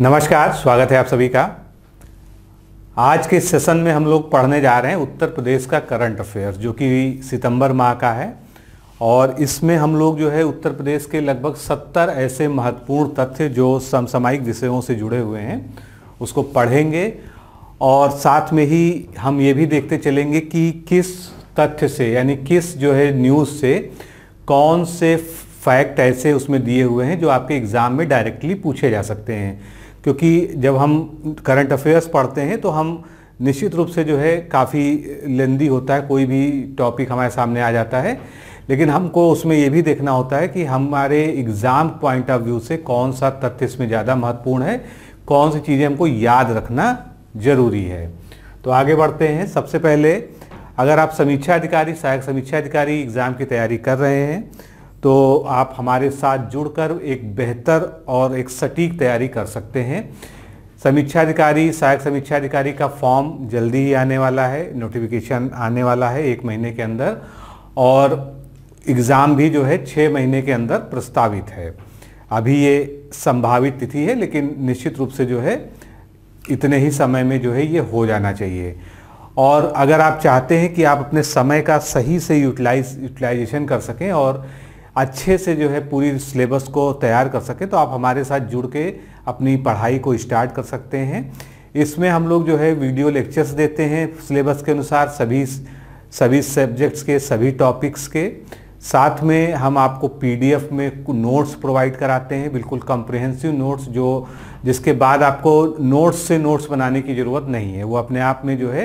नमस्कार, स्वागत है आप सभी का। आज के सेशन में हम लोग पढ़ने जा रहे हैं उत्तर प्रदेश का करंट अफेयर्स जो कि सितंबर माह का है। और इसमें हम लोग जो है उत्तर प्रदेश के लगभग 70 ऐसे महत्वपूर्ण तथ्य जो समसामयिक विषयों से जुड़े हुए हैं, उसको पढ़ेंगे। और साथ में ही हम ये भी देखते चलेंगे कि किस तथ्य से, यानी किस जो है न्यूज़ से, कौन से फैक्ट ऐसे उसमें दिए हुए हैं जो आपके एग्ज़ाम में डायरेक्टली पूछे जा सकते हैं। क्योंकि जब हम करंट अफेयर्स पढ़ते हैं तो हम निश्चित रूप से जो है काफ़ी लेंदी होता है, कोई भी टॉपिक हमारे सामने आ जाता है। लेकिन हमको उसमें ये भी देखना होता है कि हमारे एग्ज़ाम पॉइंट ऑफ़ व्यू से कौन सा तथ्य इसमें ज़्यादा महत्वपूर्ण है, कौन सी चीज़ें हमको याद रखना ज़रूरी है। तो आगे बढ़ते हैं। सबसे पहले, अगर आप समीक्षा अधिकारी, सहायक समीक्षा अधिकारी एग्ज़ाम की तैयारी कर रहे हैं तो आप हमारे साथ जुड़कर एक बेहतर और एक सटीक तैयारी कर सकते हैं। समीक्षा अधिकारी सहायक समीक्षा अधिकारी का फॉर्म जल्दी ही आने वाला है, नोटिफिकेशन आने वाला है एक महीने के अंदर और एग्ज़ाम भी जो है छः महीने के अंदर प्रस्तावित है। अभी ये संभावित तिथि है, लेकिन निश्चित रूप से जो है इतने ही समय में जो है ये हो जाना चाहिए। और अगर आप चाहते हैं कि आप अपने समय का सही से यूटिलाइज, यूटिलाइजेशन कर सकें और अच्छे से जो है पूरी सिलेबस को तैयार कर सकें तो आप हमारे साथ जुड़ के अपनी पढ़ाई को स्टार्ट कर सकते हैं। इसमें हम लोग जो है वीडियो लेक्चर्स देते हैं सिलेबस के अनुसार, सभी सभी सब्जेक्ट्स के, सभी टॉपिक्स के। साथ में हम आपको पीडीएफ में नोट्स प्रोवाइड कराते हैं, बिल्कुल कॉम्प्रिहेंसिव नोट्स जो, जिसके बाद आपको नोट्स से नोट्स बनाने की ज़रूरत नहीं है। वो अपने आप में जो है,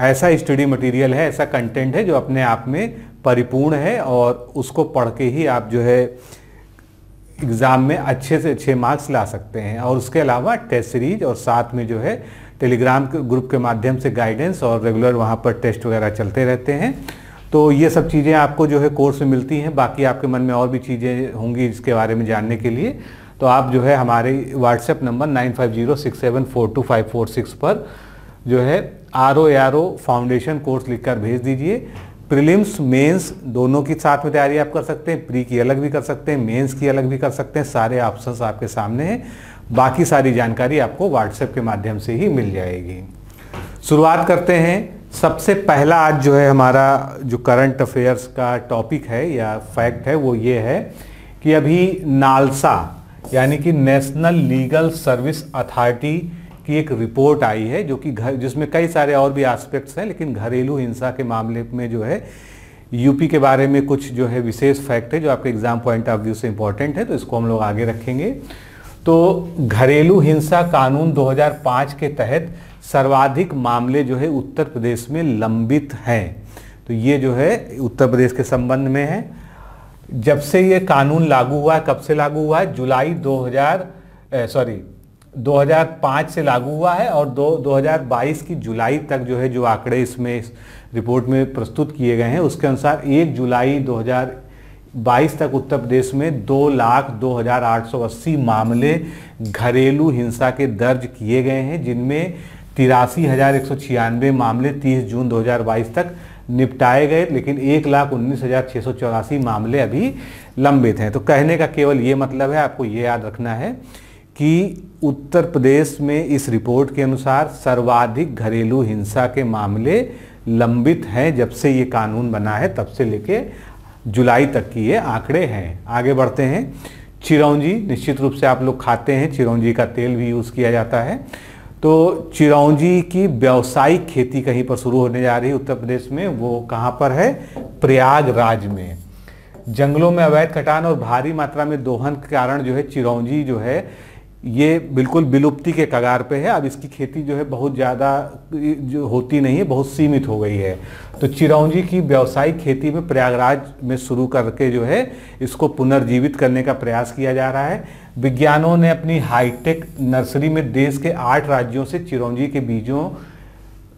ऐसा स्टडी मटेरियल है, ऐसा कंटेंट है जो अपने आप में परिपूर्ण है और उसको पढ़ के ही आप जो है एग्ज़ाम में अच्छे से अच्छे मार्क्स ला सकते हैं। और उसके अलावा टेस्ट सीरीज़ और साथ में जो है टेलीग्राम ग्रुप के माध्यम से गाइडेंस और रेगुलर वहाँ पर टेस्ट वगैरह चलते रहते हैं। तो ये सब चीज़ें आपको जो है कोर्स में मिलती हैं। बाकी आपके मन में और भी चीज़ें होंगी इसके बारे में जानने के लिए। तो आप जो है हमारे WhatsApp number nine five zero six seven four two five four six पर जो है R O R O foundation course लिखकर भेज दीजिए। प्रीलिम्स मेंस दोनों की साथ में तैयारी आप कर सकते हैं, प्री की अलग भी कर सकते हैं, मेंस की अलग भी कर सकते हैं, सारे ऑप्शंस आपके सामने हैं। बाकी सारी जानकारी आपको व्हाट्सएप के माध्यम से ही मिल जाएगी। शुरुआत करते हैं। सबसे पहला आज जो है हमारा जो करंट अफेयर्स का टॉपिक है या फैक्ट है, वो ये है कि अभी नालसा, यानी कि नेशनल लीगल सर्विस अथॉरिटी की एक रिपोर्ट आई है, जो कि घर, जिसमें कई सारे और भी एस्पेक्ट्स हैं, लेकिन घरेलू हिंसा के मामले में जो है यूपी के बारे में कुछ जो है विशेष फैक्ट है, जो आपके एग्ज़ाम पॉइंट ऑफ़ व्यू से इंपॉर्टेंट है तो इसको हम लोग आगे रखेंगे। तो घरेलू हिंसा कानून 2005 के तहत सर्वाधिक मामले जो है उत्तर प्रदेश में लंबित हैं। तो ये जो है, उत्तर प्रदेश के संबंध में है। जब से ये कानून लागू हुआ है कब से लागू हुआ? है जुलाई 2000 सॉरी 2005 से लागू हुआ है और दो 2022 की जुलाई तक जो है, जो आंकड़े इसमें, इस रिपोर्ट में प्रस्तुत किए गए हैं, उसके अनुसार 1 जुलाई 2022 तक उत्तर प्रदेश में दो लाख दो हज़ार आठ सौ अस्सी मामले घरेलू हिंसा के दर्ज किए गए हैं, जिनमें तिरासी हज़ार एक सौ छियानवे मामले 30 जून 2022 तक निपटाए गए, लेकिन एक लाख उन्नीस हज़ार छः सौ चौरासी मामले अभी लंबित हैं। तो कहने का केवल ये मतलब है, आपको ये याद रखना है कि उत्तर प्रदेश में इस रिपोर्ट के अनुसार सर्वाधिक घरेलू हिंसा के मामले लंबित हैं। जब से ये कानून बना है, तब से लेके जुलाई तक की ये आंकड़े हैं। आगे बढ़ते हैं। चिरौंजी, निश्चित रूप से आप लोग खाते हैं। चिरौंजी का तेल भी यूज़ किया जाता है। तो चिरौंजी की व्यावसायिक खेती कहीं पर शुरू होने जा रही है उत्तर प्रदेश में, वो कहाँ पर है? प्रयागराज में। जंगलों में अवैध कटान और भारी मात्रा में दोहन के कारण जो है चिरौंजी जो है ये बिल्कुल विलुप्ति के कगार पे है। अब इसकी खेती जो है बहुत ज़्यादा, जो होती नहीं है, बहुत सीमित हो गई है। तो चिरौंजी की व्यावसायिक खेती में प्रयागराज में शुरू करके जो है, इसको पुनर्जीवित करने का प्रयास किया जा रहा है। विज्ञानों ने अपनी हाईटेक नर्सरी में देश के आठ राज्यों से चिरौंजी के बीजों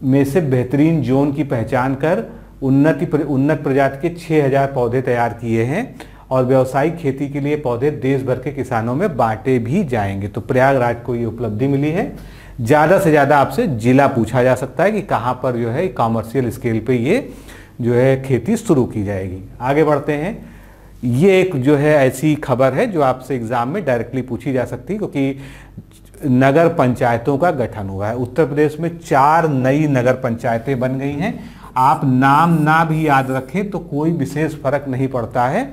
में से बेहतरीन जोन की पहचान कर उन्नति उन्नत प्रजाति के 6000 पौधे तैयार किए हैं। और व्यवसायिक खेती के लिए पौधे देश भर के किसानों में बांटे भी जाएँगे। तो प्रयागराज को ये उपलब्धि मिली है। ज़्यादा से ज़्यादा आपसे जिला पूछा जा सकता है कि कहाँ पर जो है कॉमर्शियल स्केल पे ये जो है खेती शुरू की जाएगी। आगे बढ़ते हैं। ये एक जो है ऐसी खबर है जो आपसे एग्ज़ाम में डायरेक्टली पूछी जा सकती है क्योंकि नगर पंचायतों का गठन हुआ है। उत्तर प्रदेश में चार नई नगर पंचायतें बन गई हैं। आप नाम ना भी याद रखें तो कोई विशेष फ़र्क नहीं पड़ता है।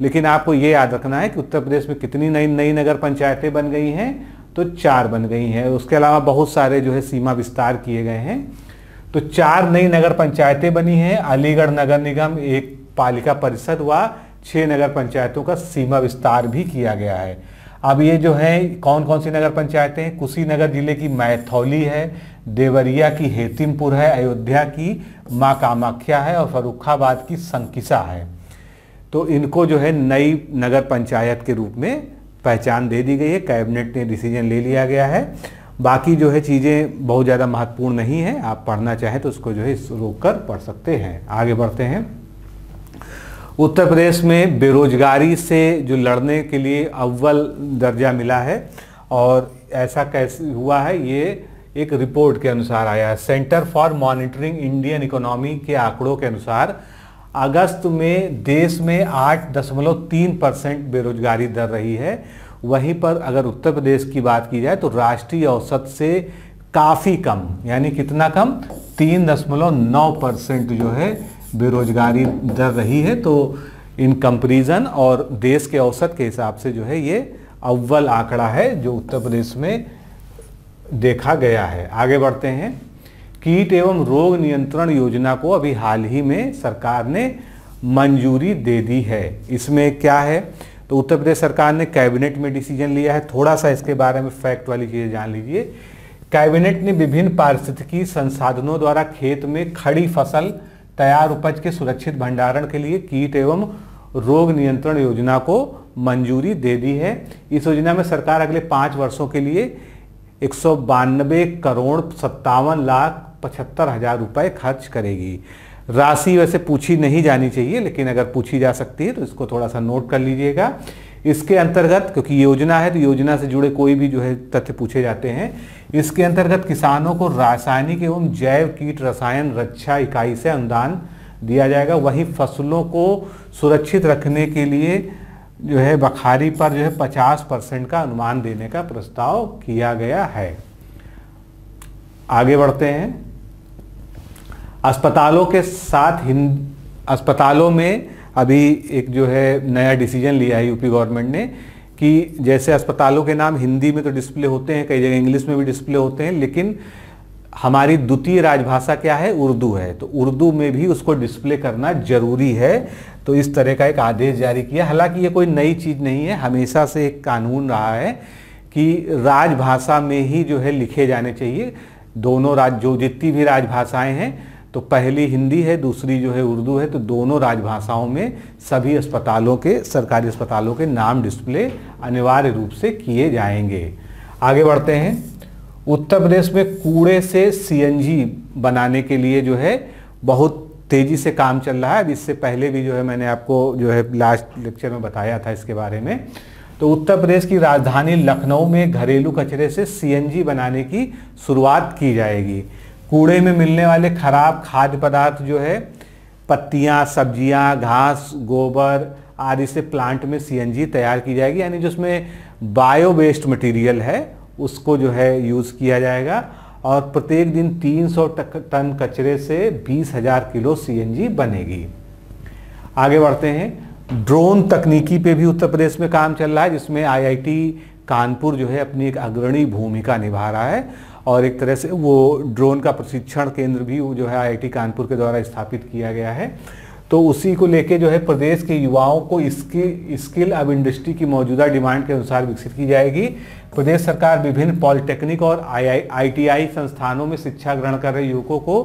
लेकिन आपको ये याद रखना है कि उत्तर प्रदेश में कितनी नई नई नगर पंचायतें बन गई हैं तो चार बन गई हैं। उसके अलावा बहुत सारे जो है सीमा विस्तार किए गए हैं। तो चार नई नगर पंचायतें बनी हैं। अलीगढ़ नगर निगम, एक पालिका परिषद व छः नगर पंचायतों का सीमा विस्तार भी किया गया है। अब ये जो है कौन कौन सी नगर पंचायतें हैं? कुशीनगर ज़िले की मैथौली है, देवरिया की हेतिमपुर है, अयोध्या की माँ कामाख्या है और फरुखाबाद की संकिसा है। तो इनको जो है नई नगर पंचायत के रूप में पहचान दे दी गई है, कैबिनेट ने डिसीज़न ले लिया गया है। बाकी जो है चीज़ें बहुत ज़्यादा महत्वपूर्ण नहीं है, आप पढ़ना चाहें तो उसको जो है रोक कर पढ़ सकते हैं। आगे बढ़ते हैं। उत्तर प्रदेश में बेरोजगारी से जो लड़ने के लिए अव्वल दर्जा मिला है और ऐसा कैसे हुआ है, ये एक रिपोर्ट के अनुसार आया है। Centre for monitoring Indian economy के आंकड़ों के अनुसार अगस्त में, देश में आठ दशमलव तीन परसेंट बेरोजगारी दर रही है। वहीं पर अगर उत्तर प्रदेश की बात की जाए तो राष्ट्रीय औसत से काफ़ी कम, यानी कितना कम? तीन दशमलव नौ परसेंट जो है बेरोजगारी दर रही है। तो इन कंपेरिजन और देश के औसत के हिसाब से जो है, ये अव्वल आंकड़ा है जो उत्तर प्रदेश में देखा गया है। आगे बढ़ते हैं। कीट एवं रोग नियंत्रण योजना को अभी हाल ही में सरकार ने मंजूरी दे दी है। इसमें क्या है? तो उत्तर प्रदेश सरकार ने कैबिनेट में डिसीज़न लिया है। थोड़ा सा इसके बारे में फैक्ट वाली चीज़ें जान लीजिए। कैबिनेट ने विभिन्न पारिस्थितिकी संसाधनों द्वारा खेत में खड़ी फ़सल तैयार उपज के सुरक्षित भंडारण के लिए कीट एवं रोग नियंत्रण योजना को मंजूरी दे दी है। इस योजना में सरकार अगले पाँच वर्षों के लिए एक सौ बानबे करोड़ सत्तावन लाख पचहत्तर हज़ार रुपए खर्च करेगी। राशि वैसे पूछी नहीं जानी चाहिए, लेकिन अगर पूछी जा सकती है तो इसको थोड़ा सा नोट कर लीजिएगा। इसके अंतर्गत, क्योंकि योजना है तो योजना से जुड़े कोई भी जो है तथ्य पूछे जाते हैं। इसके अंतर्गत किसानों को रासायनिक एवं जैव कीट रसायन रक्षा इकाई से अनुदान दिया जाएगा। वहीं फ़सलों को सुरक्षित रखने के लिए जो है बखारी पर जो है 50 परसेंट का अनुमान देने का प्रस्ताव किया गया है। आगे बढ़ते हैं। अस्पतालों के साथ हिंद अस्पतालों में अभी एक जो है नया डिसीज़न लिया है यूपी गवर्नमेंट ने कि जैसे अस्पतालों के नाम हिंदी में तो डिस्प्ले होते हैं, कई जगह इंग्लिश में भी डिस्प्ले होते हैं, लेकिन हमारी द्वितीय राजभाषा क्या है? उर्दू है। तो उर्दू में भी उसको डिस्प्ले करना ज़रूरी है। तो इस तरह का एक आदेश जारी किया। हालाँकि ये कोई नई चीज़ नहीं है। हमेशा से एक कानून रहा है कि राजभाषा में ही जो है लिखे जाने चाहिए। दोनों राज, जो जितनी भी राजभाषाएँ हैं तो पहली हिंदी है, दूसरी जो है उर्दू है तो दोनों राजभाषाओं में सभी अस्पतालों के, सरकारी अस्पतालों के नाम डिस्प्ले अनिवार्य रूप से किए जाएँगे। आगे बढ़ते हैं। उत्तर प्रदेश में कूड़े से सीएनजी बनाने के लिए जो है बहुत तेज़ी से काम चल रहा है। इससे पहले भी जो है मैंने आपको जो है लास्ट लेक्चर में बताया था इसके बारे में। तो उत्तर प्रदेश की राजधानी लखनऊ में घरेलू कचरे से सीएनजी बनाने की शुरुआत की जाएगी। कूड़े में मिलने वाले खराब खाद्य पदार्थ जो है, पत्तियाँ, सब्ज़ियाँ, घास, गोबर आदि से प्लांट में सीएनजी तैयार की जाएगी, यानी जो उसमें बायो वेस्ट मटेरियल है, उसको जो है यूज़ किया जाएगा। और प्रत्येक दिन 300 टन कचरे से बीस हज़ार किलो सीएनजी बनेगी। आगे बढ़ते हैं। ड्रोन तकनीकी पे भी उत्तर प्रदेश में काम चल रहा है, जिसमें आईआईटी कानपुर जो है अपनी एक अग्रणी भूमिका निभा रहा है। और एक तरह से वो ड्रोन का प्रशिक्षण केंद्र भी जो है आईआईटी कानपुर के द्वारा स्थापित किया गया है। तो उसी को लेके जो है प्रदेश के युवाओं को इसकी, स्किल अब इंडस्ट्री की मौजूदा डिमांड के अनुसार विकसित की जाएगी। प्रदेश सरकार विभिन्न पॉलिटेक्निक और आईटीआई संस्थानों में शिक्षा ग्रहण कर रहे युवकों को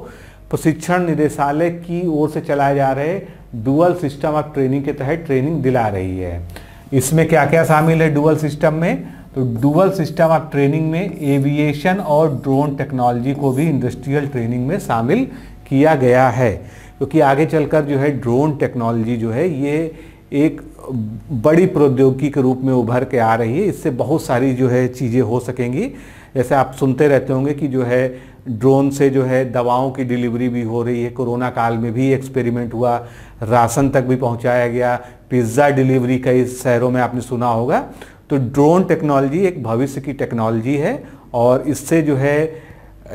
प्रशिक्षण निदेशालय की ओर से चलाए जा रहे डुअल सिस्टम ऑफ़ ट्रेनिंग के तहत ट्रेनिंग दिला रही है। इसमें क्या क्या शामिल है डुअल सिस्टम में? तो डुअल सिस्टम ऑफ़ ट्रेनिंग में एविएशन और ड्रोन टेक्नोलॉजी को भी इंडस्ट्रियल ट्रेनिंग में शामिल किया गया है। क्योंकि आगे चलकर जो है ड्रोन टेक्नोलॉजी जो है, ये एक बड़ी प्रौद्योगिकी के रूप में उभर के आ रही है। इससे बहुत सारी जो है चीज़ें हो सकेंगी। जैसे आप सुनते रहते होंगे कि जो है ड्रोन से जो है दवाओं की डिलीवरी भी हो रही है। कोरोना काल में भी एक्सपेरिमेंट हुआ, राशन तक भी पहुँचाया गया पिज़्ज़ा डिलीवरी कई शहरों में आपने सुना होगा। तो ड्रोन टेक्नोलॉजी एक भविष्य की टेक्नोलॉजी है और इससे जो है,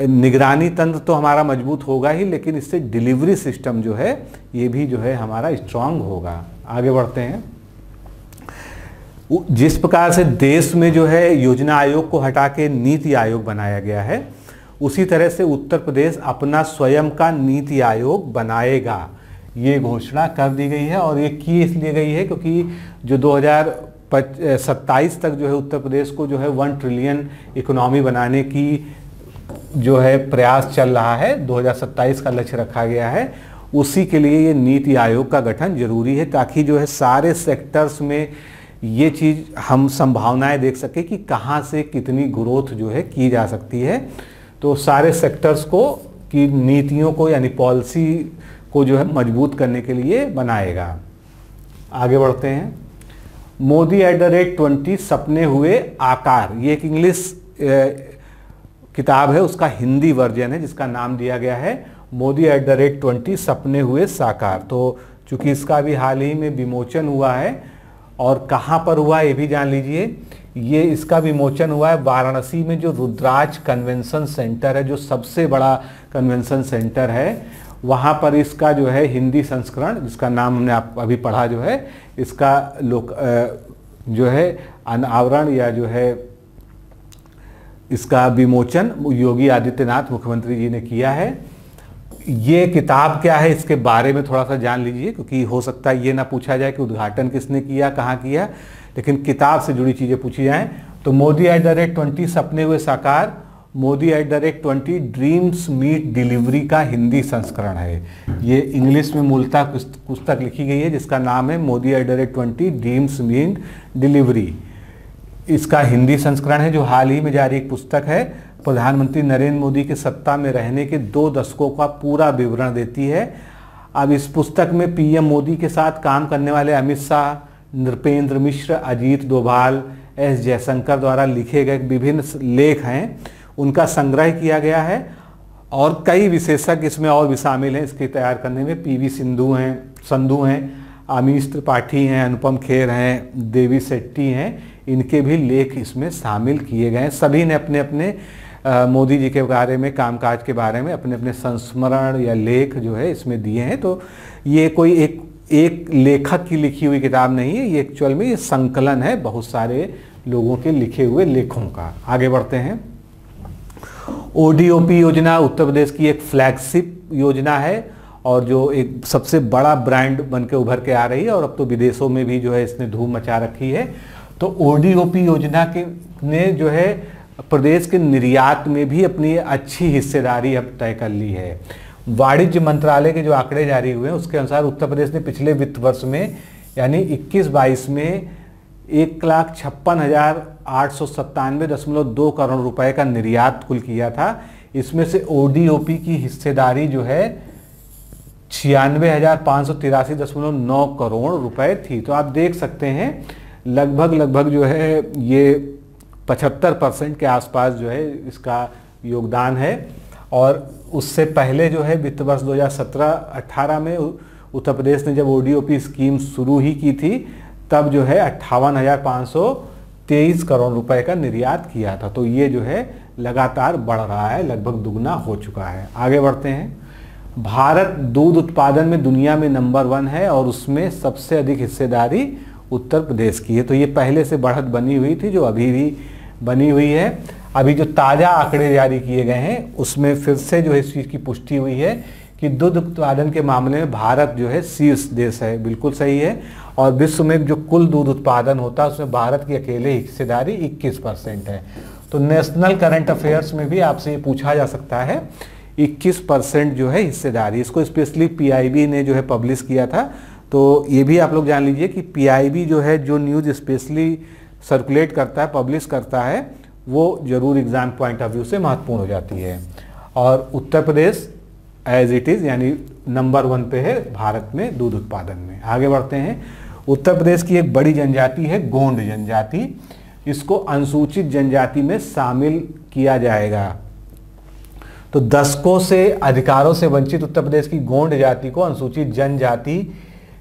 निगरानी तंत्र तो हमारा मज़बूत होगा ही, लेकिन इससे डिलीवरी सिस्टम जो है, ये भी जो है हमारा स्ट्रांग होगा। आगे बढ़ते हैं। जिस प्रकार से देश में जो है योजना आयोग को हटा के नीति आयोग बनाया गया है, उसी तरह से उत्तर प्रदेश अपना स्वयं का नीति आयोग बनाएगा। ये घोषणा कर दी गई है और ये की इसलिए गई है क्योंकि जो 2027 तक जो है उत्तर प्रदेश को जो है वन ट्रिलियन इकोनॉमी बनाने की जो है प्रयास चल रहा है 2027 का लक्ष्य रखा गया है। उसी के लिए ये नीति आयोग का गठन ज़रूरी है ताकि जो है सारे सेक्टर्स में ये चीज़ हम संभावनाएँ देख सके कि कहाँ से कितनी ग्रोथ जो है की जा सकती है। तो सारे सेक्टर्स को, की नीतियों को यानी पॉलिसी को जो है मज़बूत करने के लिए बनाएगा। आगे बढ़ते हैं। Modi at the rate twenty सपने हुए आकार। ये एक इंग्लिश किताब है, उसका हिंदी वर्जन है, जिसका नाम दिया गया है, Modi at the rate twenty सपने हुए साकार। तो चूँकि इसका भी हाल ही में विमोचन हुआ है, और कहाँ पर हुआ ये भी जान लीजिए। ये इसका विमोचन हुआ है वाराणसी में जो रुद्राज कन्वेंशन सेंटर है, जो सबसे बड़ा कन्वेंशन सेंटर है। वहाँ पर इसका जो है हिंदी संस्करण, जिसका नाम हमने आप अभी पढ़ा जो है इसका लोक जो है, अनावरण या जो है, इसका विमोचन योगी आदित्यनाथ, मुख्यमंत्री जी ने किया है। ये किताब क्या है, इसके बारे में थोड़ा सा जान लीजिए, क्योंकि हो सकता है ये ना पूछा जाए कि उद्घाटन किसने किया, कहाँ किया, लेकिन किताब से जुड़ी चीज़ें पूछी जाएँ। तो Modi at the rate twenty सपने हुए साकार Modi at the rate twenty dreams meet delivery का हिंदी संस्करण है। ये इंग्लिश में मूलतः पुस्तक लिखी गई है, जिसका नाम है Modi at the rate twenty dreams meet delivery इसका हिंदी संस्करण है, जो हाल ही में जारी एक पुस्तक है। प्रधानमंत्री नरेंद्र मोदी के सत्ता में रहने के दो दशकों का पूरा विवरण देती है। अब इस पुस्तक में पीएम मोदी के साथ काम करने वाले अमित शाह, नृपेंद्र मिश्र, अजीत डोभाल, एस जयशंकर द्वारा लिखे गए विभिन्न लेख हैं। उनका संग्रह किया गया है और कई विशेषज्ञ इसमें और भी शामिल हैं इसके तैयार करने में। पीवी सिंधु हैं, संधु हैं अमीश त्रिपाठी हैं, अनुपम खेर हैं, देवी सेट्टी हैं। इनके भी लेख इसमें शामिल किए गए हैं। सभी ने अपने अपने मोदी जी के बारे में, कामकाज के बारे में अपने अपने संस्मरण या लेख जो है इसमें दिए हैं। तो ये कोई एक एक लेखक की लिखी हुई किताब नहीं है, ये एक्चुअल में ये संकलन है बहुत सारे लोगों के लिखे हुए लेखों का। आगे बढ़ते हैं। ओडीओपी योजना उत्तर प्रदेश की एक फ्लैगशिप योजना है और जो एक सबसे बड़ा ब्रांड बन के उभर के आ रही है और अब तो विदेशों में भी जो है इसने धूम मचा रखी है। तो ओडीओपी योजना के ने जो है प्रदेश के निर्यात में भी अपनी अच्छी हिस्सेदारी अब तय कर ली है। वाणिज्य मंत्रालय के जो आंकड़े जारी हुए हैं, उसके अनुसार उत्तर प्रदेश ने पिछले वित्त वर्ष में, यानी 21-22 में एक लाख छप्पन हज़ार आठ सौ सत्तानवे दशमलव दो करोड़ रुपए का निर्यात कुल किया था। इसमें से ओडीओपी की हिस्सेदारी जो है, छियानवे हज़ार पाँच सौ तिरासी दशमलव नौ करोड़ रुपए थी। तो आप देख सकते हैं, लगभग लगभग जो है, ये पचहत्तर परसेंट के आसपास जो है इसका योगदान है। और उससे पहले जो है, वित्त वर्ष 2017-18 में उत्तर प्रदेश ने जब ओडीओपी स्कीम शुरू ही की थी तब जो है अट्ठावन तेईस करोड़ रुपए का निर्यात किया था। तो ये जो है लगातार बढ़ रहा है, लगभग दुगना हो चुका है। आगे बढ़ते हैं। भारत दूध उत्पादन में दुनिया में नंबर वन है और उसमें सबसे अधिक हिस्सेदारी उत्तर प्रदेश की है। तो ये पहले से बढ़त बनी हुई थी, जो अभी भी बनी हुई है। अभी जो ताज़ा आंकड़े जारी किए गए हैं, उसमें फिर से जो है इस चीज़ की पुष्टि हुई है कि दूध उत्पादन के मामले में भारत जो है शीर्ष देश है, बिल्कुल सही है। और विश्व में जो कुल दूध उत्पादन होता है, उसमें भारत की अकेले हिस्सेदारी 21 परसेंट है। तो नेशनल करंट अफेयर्स में भी आपसे ये पूछा जा सकता है 21 परसेंट जो है हिस्सेदारी। इसको स्पेशली पीआईबी ने जो है पब्लिश किया था। तो ये भी आप लोग जान लीजिए कि पीआईबी जो है, जो न्यूज़ स्पेशली सर्कुलेट करता है, पब्लिश करता है, वो ज़रूर एग्ज़ाम पॉइंट ऑफ़ व्यू से महत्वपूर्ण हो जाती है। और Uttar Pradesh as it is यानी नंबर वन पे है भारत में दूध उत्पादन में। आगे बढ़ते हैं। उत्तर प्रदेश की एक बड़ी जनजाति है, गोंड जनजाति। इसको अनुसूचित जनजाति में शामिल किया जाएगा। तो दशकों से, अधिकारों से वंचित उत्तर प्रदेश की गोंड जाति को अनुसूचित जनजाति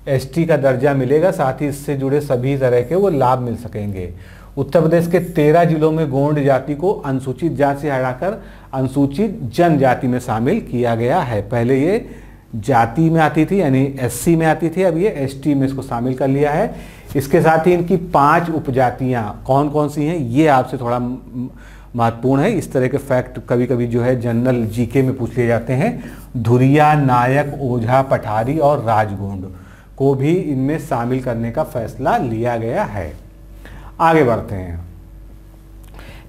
एसटी का दर्जा मिलेगा। साथ ही इससे जुड़े सभी तरह के वो लाभ मिल सकेंगे। उत्तर प्रदेश के तेरह जिलों में गोंड जाति को अनुसूचित जाति से हटाकर अनुसूचित जनजाति में शामिल किया गया है। पहले ये जाति में आती थी, यानी एससी में आती थी, अब ये एसटी में इसको शामिल कर लिया है। इसके साथ ही इनकी पाँच उपजातियाँ कौन कौन सी हैं, ये आपसे थोड़ा महत्वपूर्ण है। इस तरह के फैक्ट कभी कभी जो है जनरल जीके में पूछ लिए जाते हैं। धुरिया, नायक, ओझा, पठारी और राजगोंड को भी इनमें शामिल करने का फैसला लिया गया है। आगे बढ़ते हैं।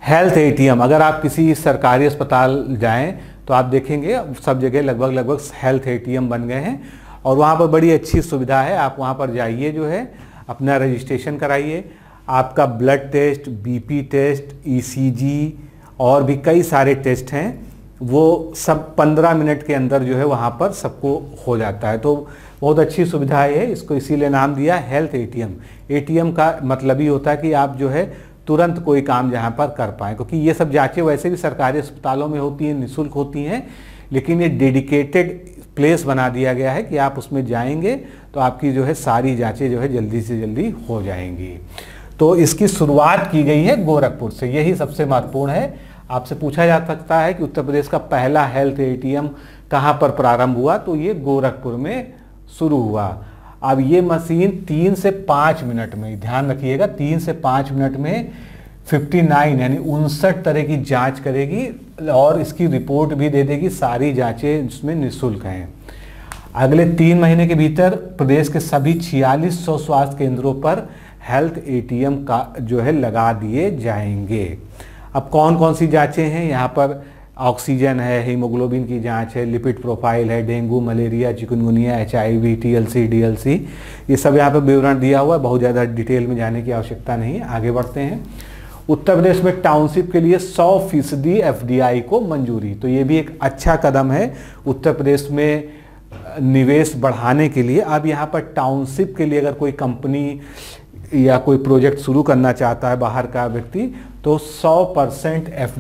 हेल्थ एटीएम, अगर आप किसी सरकारी अस्पताल जाएँ तो आप देखेंगे, सब जगह लगभग लगभग हेल्थ एटीएम बन गए हैं। और वहाँ पर बड़ी अच्छी सुविधा है, आप वहाँ पर जाइए जो है, अपना रजिस्ट्रेशन कराइए। आपका blood test BP test ECG और भी कई सारे टेस्ट हैं, वो सब 15 मिनट के अंदर जो है वहाँ पर सबको हो जाता है। तो बहुत अच्छी सुविधा है इसको इसीलिए नाम दिया हेल्थ एटीएम। एटीएम का मतलब ही होता है कि आप जो है तुरंत कोई काम जहाँ पर कर पाएँ, क्योंकि ये सब जाँचें वैसे भी सरकारी अस्पतालों में होती हैं, निःशुल्क होती हैं, लेकिन ये डेडिकेटेड प्लेस बना दिया गया है कि आप उसमें जाएँगे तो आपकी जो है सारी जाँचें जो है जल्दी से जल्दी हो जाएँगी। तो इसकी शुरुआत की गई है गोरखपुर से। यही सबसे महत्वपूर्ण है। आपसे पूछा जा सकता है कि उत्तर प्रदेश का पहला हेल्थ एटीएम कहाँ पर प्रारंभ हुआ? तो ये गोरखपुर में शुरू हुआ। अब ये मशीन तीन से पाँच मिनट में, ध्यान रखिएगा, तीन से पाँच मिनट में 59 यानी उनसठ तरह की जाँच करेगी और इसकी रिपोर्ट भी दे देगी, सारी जांचें इसमें निःशुल्क हैं। अगले तीन महीने के भीतर प्रदेश के सभी छियालीस सौ स्वास्थ्य केंद्रों पर हेल्थ एटीएम का जो है लगा दिए जाएँगे। अब कौन कौन सी जांचें हैं? यहाँ पर ऑक्सीजन है, हीमोग्लोबिन की जाँच है लिपिड प्रोफ़ाइल है, dengue, malaria, chikungunya H I V T L C D L C ये सब यहाँ पर विवरण दिया हुआ है, बहुत ज़्यादा डिटेल में जाने की आवश्यकता नहीं है, आगे बढ़ते हैं। उत्तर प्रदेश में टाउनशिप के लिए 100 फ़ीसदी एफडीआई को मंजूरी तो ये भी एक अच्छा कदम है। उत्तर प्रदेश में निवेश बढ़ाने के लिए, अब यहाँ पर टाउनशिप के लिए अगर कोई कंपनी या कोई प्रोजेक्ट शुरू करना चाहता है बाहर का व्यक्ति तो 100 परसेंट एफ़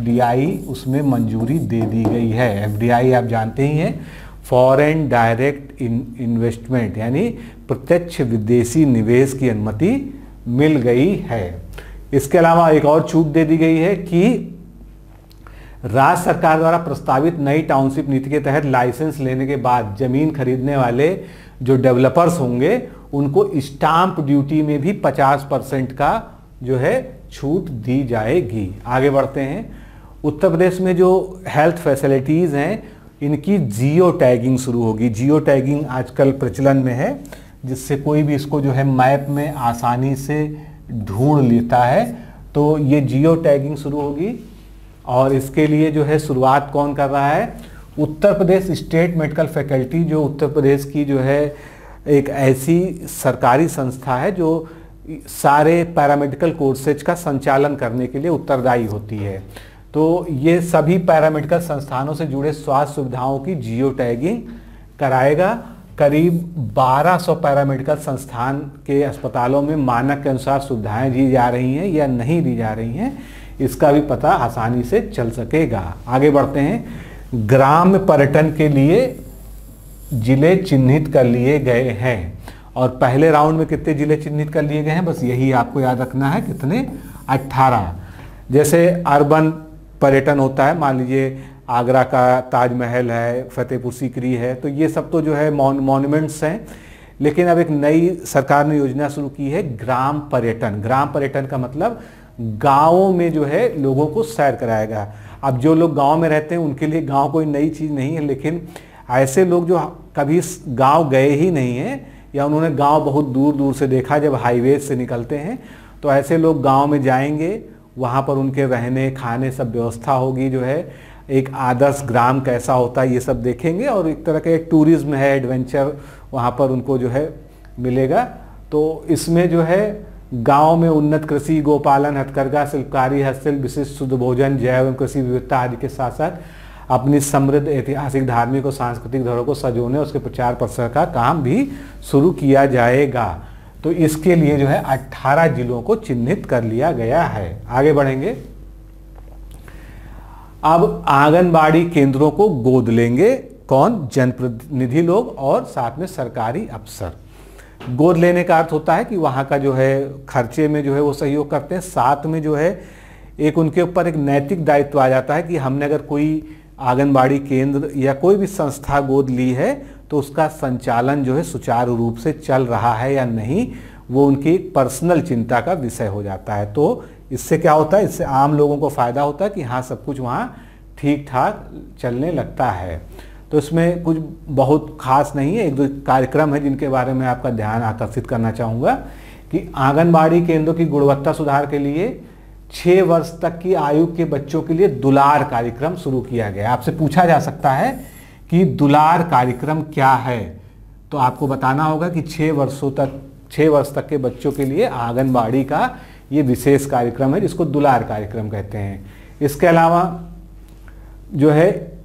उसमें मंजूरी दे दी गई है। एफडीआई आप जानते ही हैं, फॉरेन डायरेक्ट इन्वेस्टमेंट, यानी प्रत्यक्ष विदेशी निवेश की अनुमति मिल गई है। इसके अलावा एक और छूट दे दी गई है कि राज्य सरकार द्वारा प्रस्तावित नई टाउनशिप नीति के तहत लाइसेंस लेने के बाद ज़मीन खरीदने वाले जो डेवलपर्स होंगे उनको स्टाम्प ड्यूटी में भी 50 परसेंट का जो है छूट दी जाएगी। आगे बढ़ते हैं। उत्तर प्रदेश में जो हेल्थ फैसिलिटीज़ हैं, इनकी जियो टैगिंग शुरू होगी। जियो टैगिंग आजकल प्रचलन में है, जिससे कोई भी इसको जो है मैप में आसानी से ढूंढ लेता है। तो ये जियो टैगिंग शुरू होगी और इसके लिए जो है शुरुआत कौन कर रहा है? Uttar Pradesh state medical faculty जो उत्तर प्रदेश की जो है एक ऐसी सरकारी संस्था है जो सारे पैरामेडिकल कोर्सेज का संचालन करने के लिए उत्तरदायी होती है। तो ये सभी पैरामेडिकल संस्थानों से जुड़े स्वास्थ्य सुविधाओं की जियो टैगिंग कराएगा। करीब 1200 पैरामेडिकल संस्थान के अस्पतालों में मानक के अनुसार सुविधाएँ दी जा रही हैं या नहीं दी जा रही हैं, इसका भी पता आसानी से चल सकेगा। आगे बढ़ते हैं। ग्राम पर्यटन के लिए ज़िले चिन्हित कर लिए गए हैं। और पहले राउंड में कितने ज़िले चिन्हित कर लिए गए हैं? बस यही आपको याद रखना है, कितने? 18 जैसे अर्बन पर्यटन होता है, मान लीजिए आगरा का ताजमहल है, फतेहपुर सीकरी है तो ये सब तो जो है मॉन्यूमेंट्स हैं। लेकिन अब एक नई सरकार ने योजना शुरू की है, ग्राम पर्यटन। ग्राम पर्यटन का मतलब गाँवों में जो है लोगों को सैर कराएगा अब जो लोग गाँव में रहते हैं, उनके लिए गाँव कोई नई चीज़ नहीं है, लेकिन ऐसे लोग जो कभी गाँव गए ही नहीं हैं या उन्होंने गाँव बहुत दूर दूर से देखा जब हाईवे से निकलते हैं तो ऐसे लोग गाँव में जाएँगे, वहाँ पर उनके रहने, खाने सब व्यवस्था होगी, जो है एक आदर्श ग्राम कैसा होता है ये सब देखेंगे और एक तरह का एक टूरिज़्म है, एडवेंचर वहाँ पर उनको जो है मिलेगा। तो इसमें जो है गाँव में उन्नत कृषि, गोपालन, हथकरघा, शिल्पकारी, हस्तशिल्प, विशिष्ट शुद्ध भोजन, जैव एवं कृषि विविधता आदि के साथ साथ अपनी समृद्ध ऐतिहासिक, धार्मिक और सांस्कृतिक धरोहर को सजोने उसके प्रचार प्रसार का काम भी शुरू किया जाएगा। तो इसके लिए जो है 18 जिलों को चिन्हित कर लिया गया है। आगे बढ़ेंगे। अब आंगनबाड़ी केंद्रों को गोद लेंगे। कौन? जनप्रतिनिधि लोग और साथ में सरकारी अफसर। गोद लेने का अर्थ होता है कि वहाँ का जो है खर्चे में जो है वो सहयोग करते हैं। साथ में जो है एक उनके ऊपर एक नैतिक दायित्व आ जाता है कि हमने अगर कोई आंगनबाड़ी केंद्र या कोई भी संस्था गोद ली है तो उसका संचालन जो है सुचारू रूप से चल रहा है या नहीं, वो उनकी पर्सनल चिंता का विषय हो जाता है। तो इससे क्या होता है, इससे आम लोगों को फ़ायदा होता है कि हाँ सब कुछ वहाँ ठीक ठाक चलने लगता है। तो इसमें कुछ बहुत खास नहीं है, एक दो कार्यक्रम है जिनके बारे में आपका ध्यान आकर्षित करना चाहूँगा कि आंगनबाड़ी केंद्रों की गुणवत्ता सुधार के लिए छः वर्ष तक की आयु के बच्चों के लिए दुलार कार्यक्रम शुरू किया गया। आपसे पूछा जा सकता है कि दुलार कार्यक्रम क्या है? तो आपको बताना होगा कि छः वर्षों तक छः वर्ष तक के बच्चों के लिए आंगनबाड़ी का ये विशेष कार्यक्रम है, जिसको दुलार कार्यक्रम कहते हैं। इसके अलावा जो है,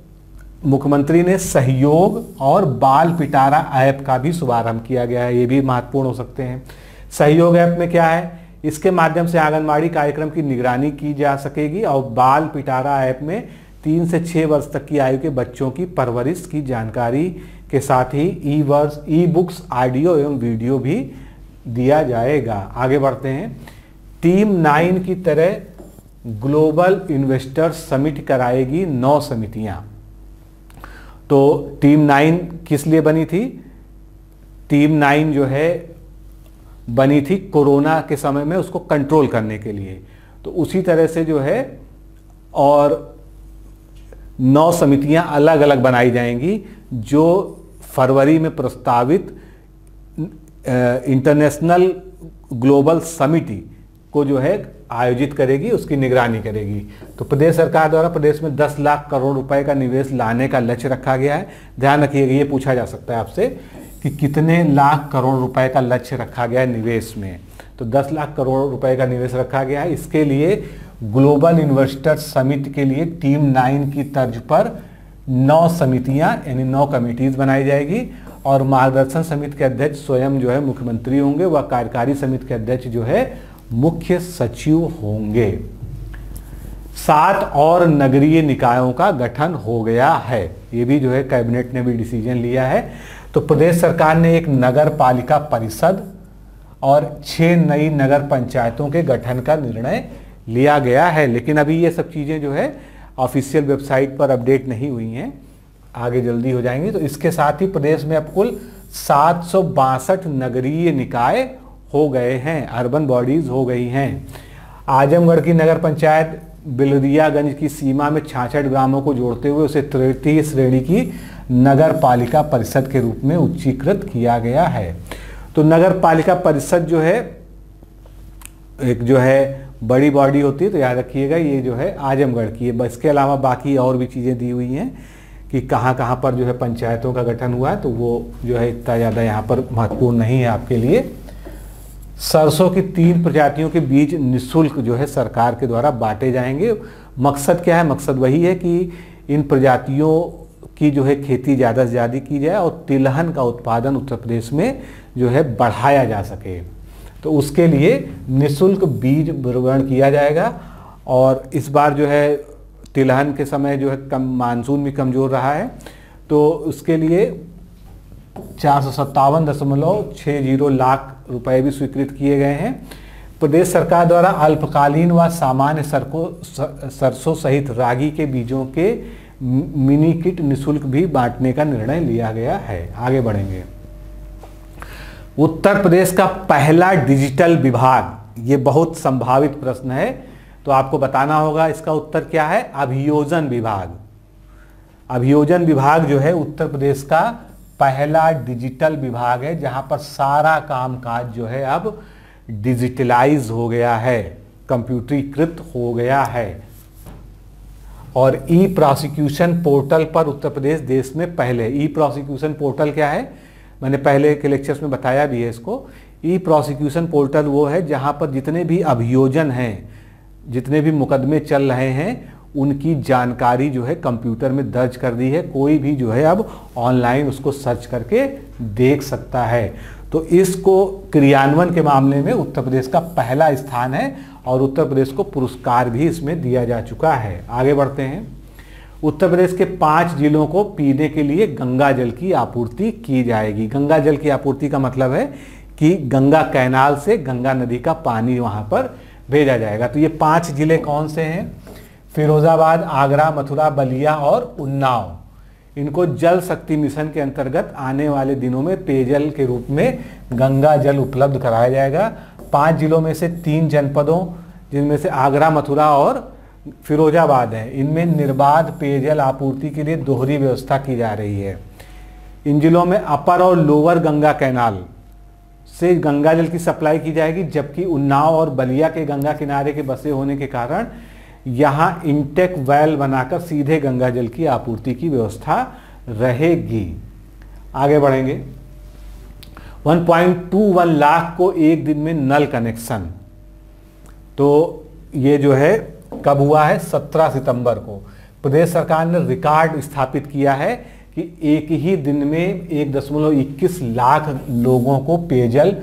मुख्यमंत्री ने सहयोग और बाल पिटारा ऐप का भी शुभारंभ किया गया है। ये भी महत्वपूर्ण हो सकते हैं। सहयोग ऐप में क्या है? इसके माध्यम से आंगनबाड़ी कार्यक्रम की निगरानी की जा सकेगी और बाल पिटारा ऐप में तीन से छः वर्ष तक की आयु के बच्चों की परवरिश की जानकारी के साथ ही ई वर्स ई बुक्स ऑडियो एवं वीडियो भी दिया जाएगा। आगे बढ़ते हैं। टीम नाइन की तरह ग्लोबल इन्वेस्टर समिट कराएगी नौ समितियाँ। तो टीम नाइन किस लिए बनी थी? टीम नाइन जो है बनी थी कोरोना के समय में उसको कंट्रोल करने के लिए। तो उसी तरह से जो है और नौ समितियाँ अलग अलग बनाई जाएँगी, जो फरवरी में प्रस्तावित इंटरनेशनल ग्लोबल समिति को जो है आयोजित करेगी, उसकी निगरानी करेगी। तो प्रदेश सरकार द्वारा प्रदेश में 10 लाख करोड़ रुपए का निवेश लाने का लक्ष्य रखा गया है। ध्यान रखिएगा, ये पूछा जा सकता है आपसे। कि कितने लाख करोड़ रुपए का लक्ष्य रखा गया है निवेश में। तो 10 लाख करोड़ रुपए का निवेश रखा गया है। इसके लिए ग्लोबल इन्वेस्टर समिट के लिए टीम नाइन की तर्ज पर नौ समितियाँ, यानी नौ कमिटीज बनाई जाएगी और मार्गदर्शन समिति के अध्यक्ष स्वयं जो है मुख्यमंत्री होंगे व कार्यकारी समिति के अध्यक्ष जो है मुख्य सचिव होंगे। सात और नगरीय निकायों का गठन हो गया है। ये भी जो है कैबिनेट ने भी डिसीज़न लिया है। तो प्रदेश सरकार ने एक नगर पालिका परिषद और छह नई नगर पंचायतों के गठन का निर्णय लिया गया है। लेकिन अभी ये सब चीज़ें जो है, ऑफिशियल वेबसाइट पर अपडेट नहीं हुई हैं। आगे जल्दी हो जाएँगी। तो इसके साथ ही प्रदेश में अब कुल सात सौ बासठ नगरीय निकाय हो गए हैं। अर्बन बॉडीज हो गई हैं। आजमगढ़ की नगर पंचायत बिलदियागंज की सीमा में छाछठ ग्रामों को जोड़ते हुए उसे तृतीय श्रेणी की नगर पालिका परिषद के रूप में उच्चीकृत किया गया है। तो नगर पालिका परिषद जो है, एक जो है बड़ी बॉडी होती है तो याद रखिएगा, ये जो है आजमगढ़ की है। इसके अलावा बाकी और भी चीज़ें दी हुई हैं कि कहाँ कहाँ पर जो है पंचायतों का गठन हुआ है तो वो जो है इतना ज़्यादा यहाँ पर महत्वपूर्ण नहीं है आपके लिए। सरसों की तीन प्रजातियों के बीज निशुल्क जो है सरकार के द्वारा बांटे जाएँगे। मकसद क्या है? मकसद वही है कि इन प्रजातियों की जो है खेती ज़्यादा से ज़्यादा की जाए और तिलहन का उत्पादन उत्तर प्रदेश में जो है बढ़ाया जा सके। तो उसके लिए निशुल्क बीज वितरण किया जाएगा और इस बार जो है तिलहन के समय जो है कम, मानसून भी कमज़ोर रहा है। तो उसके लिए चार सौ सत्तावन दशमलव छः ज़ीरो लाख रुपए भी स्वीकृत किए गए हैं। प्रदेश सरकार द्वारा अल्पकालीन व सामान्य सरसों सहित रागी के बीजों के मिनी किट निशुल्क भी बांटने का निर्णय लिया गया है। आगे बढ़ेंगे। उत्तर प्रदेश का पहला डिजिटल विभाग, ये बहुत संभावित प्रश्न है तो आपको बताना होगा इसका उत्तर क्या है। अभियोजन विभाग। अभियोजन विभाग जो है उत्तर प्रदेश का पहला डिजिटल विभाग है जहाँ पर सारा कामकाज जो है अब डिजिटलाइज हो गया है, कंप्यूटरीकृत हो गया है। और ई प्रोसिक्यूशन पोर्टल पर उत्तर प्रदेश देश में पहले ई प्रोसिक्यूशन पोर्टल क्या है? मैंने पहले के लेक्चर्स में बताया भी है इसको। ई प्रोसिक्यूशन पोर्टल वो है जहाँ पर जितने भी अभियोजन हैं, जितने भी मुकदमे चल रहे हैं उनकी जानकारी जो है कंप्यूटर में दर्ज कर दी है। कोई भी जो है अब ऑनलाइन उसको सर्च करके देख सकता है। तो इसको क्रियान्वयन के मामले में उत्तर प्रदेश का पहला स्थान है और उत्तर प्रदेश को पुरस्कार भी इसमें दिया जा चुका है। आगे बढ़ते हैं। उत्तर प्रदेश के पाँच जिलों को पीने के लिए गंगा जल की आपूर्ति की जाएगी। गंगा जल की आपूर्ति का मतलब है कि गंगा कैनाल से गंगा नदी का पानी वहाँ पर भेजा जाएगा। तो ये पाँच ज़िले कौन से हैं? फिरोजाबाद, आगरा, मथुरा, बलिया और उन्नाव। इनको जल शक्ति मिशन के अंतर्गत आने वाले दिनों में पेयजल के रूप में गंगा जल उपलब्ध कराया जाएगा। पाँच जिलों में से तीन जनपदों, जिनमें से आगरा, मथुरा और फिरोजाबाद है। इनमें निर्बाध पेयजल आपूर्ति के लिए दोहरी व्यवस्था की जा रही है। इन जिलों में अपर और लोअर गंगा कैनाल से गंगा जल की सप्लाई की जाएगी, जबकि उन्नाव और बलिया के गंगा किनारे के बसे होने के कारण यहाँ इंटेक वैल बनाकर सीधे गंगा जल की आपूर्ति की व्यवस्था रहेगी। आगे बढ़ेंगे। 1.21 लाख को एक दिन में नल कनेक्शन तो ये जो है, कब हुआ है? 17 सितंबर को। प्रदेश सरकार ने रिकॉर्ड स्थापित किया है कि एक ही दिन में एक दशमलव इक्कीस लाख लोगों को पेयजल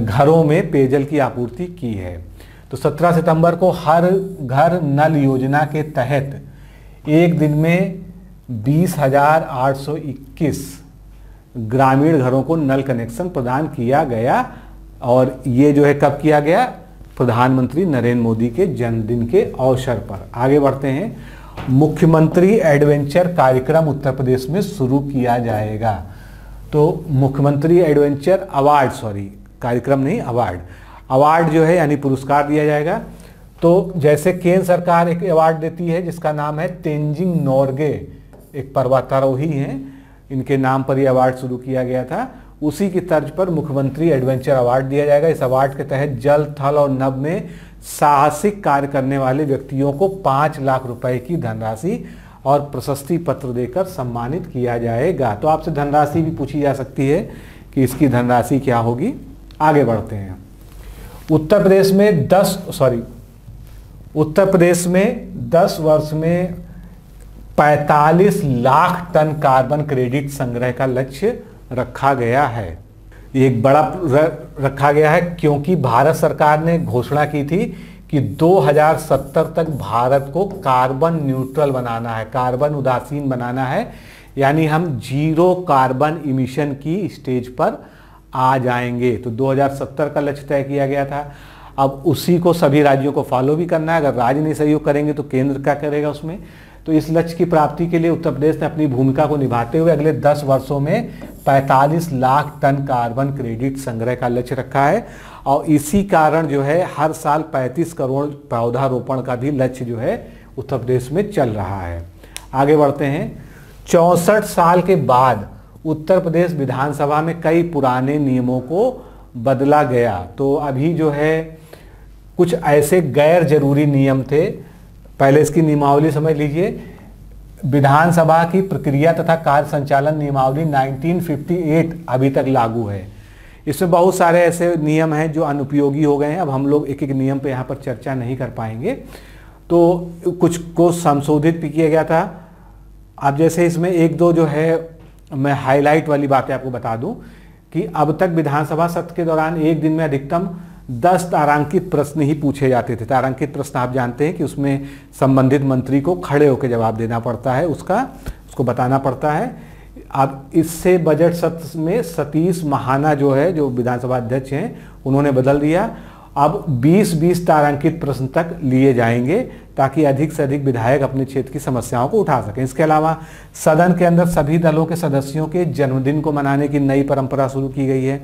घरों में पेयजल की आपूर्ति की है। तो 17 सितंबर को हर घर नल योजना के तहत एक दिन में बीस हज़ार आठ सौ इक्कीस ग्रामीण घरों को नल कनेक्शन प्रदान किया गया और ये जो है कब किया गया? प्रधानमंत्री नरेंद्र मोदी के जन्मदिन के अवसर पर। आगे बढ़ते हैं। मुख्यमंत्री एडवेंचर कार्यक्रम उत्तर प्रदेश में शुरू किया जाएगा। तो मुख्यमंत्री एडवेंचर अवार्ड, सॉरी, कार्यक्रम नहीं, अवार्ड। अवार्ड जो है, यानी पुरस्कार दिया जाएगा। तो जैसे केंद्र सरकार एक अवार्ड देती है, जिसका नाम है तेंजिंग नोर्गे, एक पर्वतारोही हैं। इनके नाम पर यह अवार्ड शुरू किया गया था। उसी की तर्ज पर मुख्यमंत्री एडवेंचर अवार्ड दिया जाएगा। इस अवार्ड के तहत जल, थल और नभ में साहसिक कार्य करने वाले व्यक्तियों को पाँच लाख रुपए की धनराशि और प्रशस्ति पत्र देकर सम्मानित किया जाएगा। तो आपसे धनराशि भी पूछी जा सकती है कि इसकी धनराशि क्या होगी। आगे बढ़ते हैं। उत्तर प्रदेश में 10 सॉरी उत्तर प्रदेश में 10 वर्ष में 45 लाख टन कार्बन क्रेडिट संग्रह का लक्ष्य रखा गया है। एक बड़ा रखा गया है क्योंकि भारत सरकार ने घोषणा की थी कि 2070 तक भारत को कार्बन न्यूट्रल बनाना है कार्बन उदासीन बनाना है। यानी हम ज़ीरो कार्बन इमिशन की स्टेज पर आ जाएँगे। तो 2070 का लक्ष्य तय किया गया था। अब उसी को सभी राज्यों को फॉलो भी करना है। अगर राज्य नहीं सहयोग करेंगे तो केंद्र क्या करेगा उसमें? तो इस लक्ष्य की प्राप्ति के लिए उत्तर प्रदेश ने अपनी भूमिका को निभाते हुए अगले 10 वर्षों में 45 लाख टन कार्बन क्रेडिट संग्रह का लक्ष्य रखा है। और इसी कारण जो है, हर साल 35 करोड़ पौधारोपण का भी लक्ष्य जो है, उत्तर प्रदेश में चल रहा है। आगे बढ़ते हैं। चौसठ साल के बाद उत्तर प्रदेश विधानसभा में कई पुराने नियमों को बदला गया। तो अभी जो है, कुछ ऐसे गैर ज़रूरी नियम थे। पहले इसकी नियमावली समझ लीजिए। विधानसभा की प्रक्रिया तथा कार्य संचालन नियमावली 1958 अभी तक लागू है। इसमें बहुत सारे ऐसे नियम हैं जो अनुपयोगी हो गए हैं। अब हम लोग एक एक नियम पे यहाँ पर चर्चा नहीं कर पाएँगे। तो कुछ को संशोधित भी किया गया था। अब जैसे इसमें एक दो जो है मैं हाईलाइट वाली बातें आपको बता दूँ कि अब तक विधानसभा सत्र के दौरान एक दिन में अधिकतम दस तारांकित प्रश्न ही पूछे जाते थे। तारांकित प्रश्न आप जानते हैं कि उसमें संबंधित मंत्री को खड़े होकर जवाब देना पड़ता है, उसका, उसको बताना पड़ता है। अब इससे बजट सत्र में सतीश महाना जो है, जो विधानसभा अध्यक्ष हैं, उन्होंने बदल दिया। अब 20-20 तारांकित प्रश्न तक लिए जाएँगे ताकि अधिक से अधिक विधायक अपने क्षेत्र की समस्याओं को उठा सकें। इसके अलावा सदन के अंदर सभी दलों के सदस्यों के जन्मदिन को मनाने की नई परंपरा शुरू की गई है।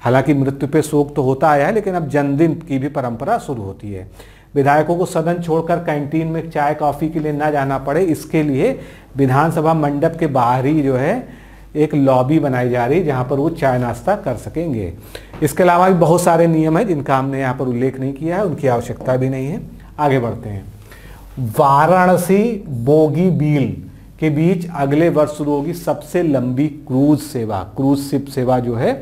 हालाँकि मृत्यु पे शोक तो होता आया है, लेकिन अब जन्मदिन की भी परंपरा शुरू होती है। विधायकों को सदन छोड़कर कैंटीन में चाय, कॉफ़ी के लिए ना जाना पड़े। इसके लिए विधानसभा मंडप के बाहर ही जो है, एक लॉबी बनाई जा रही है, जहाँ पर वो चाय नाश्ता कर सकेंगे। इसके अलावा भी बहुत सारे नियम हैं जिनका हमने यहाँ पर उल्लेख नहीं किया है, उनकी आवश्यकता भी नहीं है। आगे बढ़ते हैं। वाराणसी बोगी बील के बीच अगले वर्ष शुरू होगी सबसे लंबी क्रूज सेवा। क्रूज शिप सेवा जो है,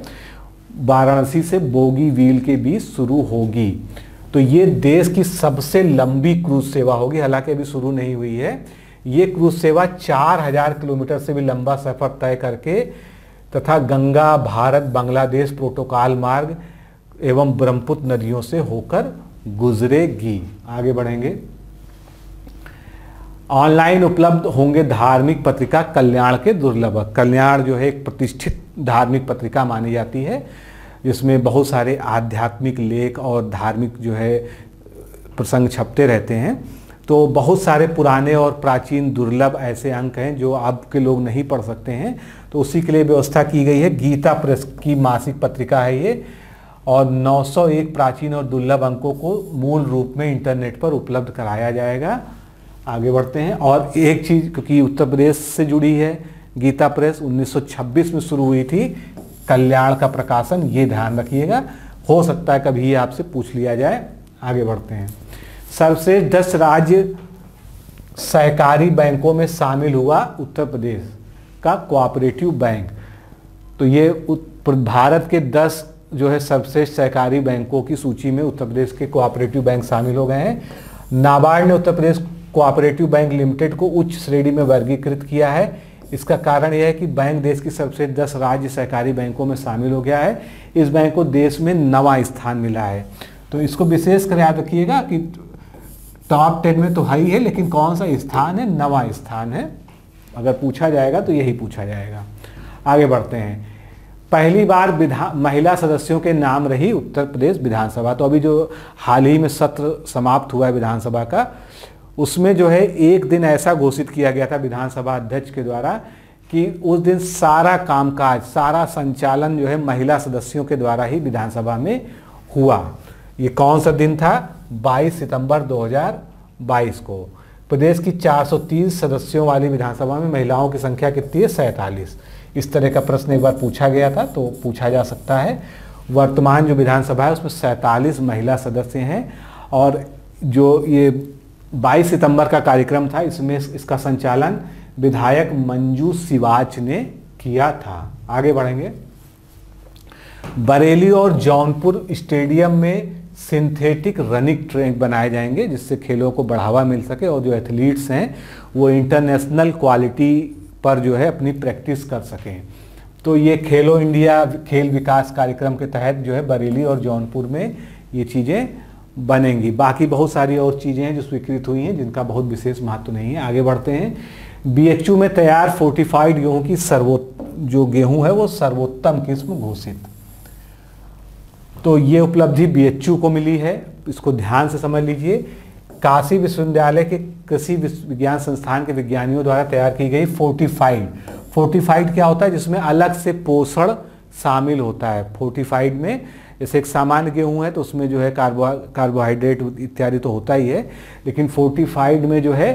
वाराणसी से बोगी व्हील के बीच शुरू होगी। तो ये देश की सबसे लंबी क्रूज सेवा होगी, हालाँकि अभी शुरू नहीं हुई है। ये क्रूज सेवा 4000 किलोमीटर से भी लंबा सफ़र तय करके तथा गंगा, भारत, बांग्लादेश, प्रोटोकॉल मार्ग एवं ब्रह्मपुत्र नदियों से होकर गुजरेगी। आगे बढ़ेंगे। ऑनलाइन उपलब्ध होंगे धार्मिक पत्रिका कल्याण के दुर्लभ कल्याण जो है एक प्रतिष्ठित धार्मिक पत्रिका मानी जाती है, जिसमें बहुत सारे आध्यात्मिक लेख और धार्मिक जो है प्रसंग छपते रहते हैं। तो बहुत सारे पुराने और प्राचीन दुर्लभ ऐसे अंक हैं जो अब के लोग नहीं पढ़ सकते हैं। तो उसी के लिए व्यवस्था की गई है। गीता प्रेस की मासिक पत्रिका है ये, और 901 प्राचीन और दुर्लभ अंकों को मूल रूप में इंटरनेट पर उपलब्ध कराया जाएगा। आगे बढ़ते हैं, और एक चीज़, क्योंकि उत्तर प्रदेश से जुड़ी है, गीता प्रेस 1926 में शुरू हुई थी। कल्याण का प्रकाशन, ये ध्यान रखिएगा। हो सकता है कभी आपसे पूछ लिया जाए। आगे बढ़ते हैं। सर्वश्रेष्ठ दस राज्य सहकारी बैंकों में शामिल हुआ उत्तर प्रदेश। का कोऑपरेटिव बैंक तो ये भारत के दस जो है सर्वश्रेष्ठ सहकारी बैंकों की सूची में उत्तर प्रदेश के कोऑपरेटिव बैंक शामिल हो गए हैं। नाबार्ड ने Uttar Pradesh cooperative bank limited को उच्च श्रेणी में वर्गीकृत किया है। इसका कारण यह है कि बैंक देश की सबसे दस राज्य सहकारी बैंकों में शामिल हो गया है। इस बैंक को देश में नवा स्थान मिला है। तो इसको विशेष कर याद रखिएगा कि टॉप टेन में तो हाई है, लेकिन कौन सा स्थान है? नवा स्थान है। अगर पूछा जाएगा तो यही पूछा जाएगा। आगे बढ़ते हैं। पहली बार विधान महिला सदस्यों के नाम रही उत्तर प्रदेश विधानसभा। तो अभी जो हाल ही में सत्र समाप्त हुआ है विधानसभा का, उसमें जो है एक दिन ऐसा घोषित किया गया था विधानसभा अध्यक्ष के द्वारा कि उस दिन सारा कामकाज, सारा संचालन जो है महिला सदस्यों के द्वारा ही विधानसभा में हुआ। ये कौन सा दिन था? 22 सितंबर 2022 को। प्रदेश की 430 सदस्यों वाली विधानसभा में महिलाओं की संख्या कितनी है? सैतालीस। इस तरह का प्रश्न एक बार पूछा गया था तो पूछा जा सकता है। वर्तमान जो विधानसभा है, उसमें सैंतालीस महिला सदस्य हैं और जो ये 22 सितंबर का कार्यक्रम था, इसमें इसका संचालन विधायक मंजू सिवाच ने किया था। आगे बढ़ेंगे। बरेली और जौनपुर स्टेडियम में सिंथेटिक रनिंग ट्रैक बनाए जाएँगे, जिससे खेलों को बढ़ावा मिल सके और जो एथलीट्स हैं, वो इंटरनेशनल क्वालिटी पर जो है अपनी प्रैक्टिस कर सकें। तो ये खेलो इंडिया खेल विकास कार्यक्रम के तहत जो है बरेली और जौनपुर में ये चीज़ें बनेंगी। बाकी बहुत सारी और चीज़ें हैं जो स्वीकृत हुई हैं, जिनका बहुत विशेष महत्व नहीं है। आगे बढ़ते हैं। बीएचयू में तैयार फोर्टिफाइड गेहूँ की सर्वो जो गेहूँ है, वो सर्वोत्तम किस्म घोषित। तो ये उपलब्धि बीएचयू को मिली है। इसको ध्यान से समझ लीजिए। काशी विश्वविद्यालय के कृषि विज्ञान संस्थान के विज्ञानियों द्वारा तैयार की गई फोर्टिफाइड फोर्टिफाइड क्या होता है? जिसमें अलग से पोषण शामिल होता है। फोर्टिफाइड में जैसे एक सामान्य गेहूँ है तो उसमें जो है कार्बो कार्बोहाइड्रेट इत्यादि तो होता ही है। लेकिन फोर्टिफाइड में जो है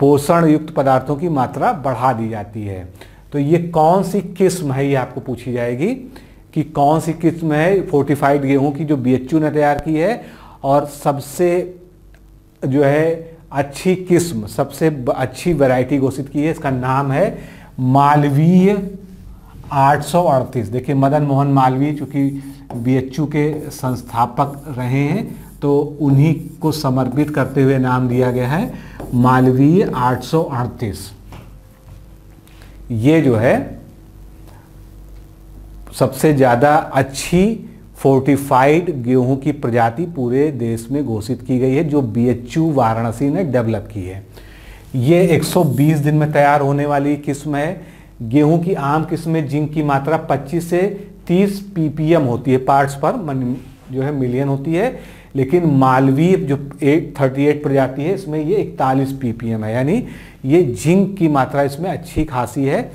पोषण युक्त पदार्थों की मात्रा बढ़ा दी जाती है। तो ये कौन सी किस्म है, ये आपको पूछी जाएगी। कि कौन सी किस्म है फोर्टिफाइड गेहूँ की जो बीएचयू ने तैयार की है, और सबसे जो है अच्छी किस्म, सबसे अच्छी वैरायटी घोषित की है, इसका नाम है मालवीय 838 देखिए, मदन मोहन मालवीय चूँकि बी के संस्थापक रहे हैं तो उन्हीं को समर्पित करते हुए नाम दिया गया है मालवीय 838 ये जो है सबसे ज़्यादा अच्छी फोर्टिफाइड गेहूँ की प्रजाति पूरे देश में घोषित की गई है, जो बीएचयू वाराणसी ने डेवलप की है। ये 120 दिन में तैयार होने वाली किस्म है। गेहूँ की आम किस्म में जिंक की मात्रा 25 से 30 पीपीएम होती है पार्ट्स पर मन जो है मिलियन होती है। लेकिन मालवीय जो एट थर्टी एट प्रजाति है, इसमें ये इकतालीस पीपीएम है। यानी ये जिंक की मात्रा इसमें अच्छी खासी है।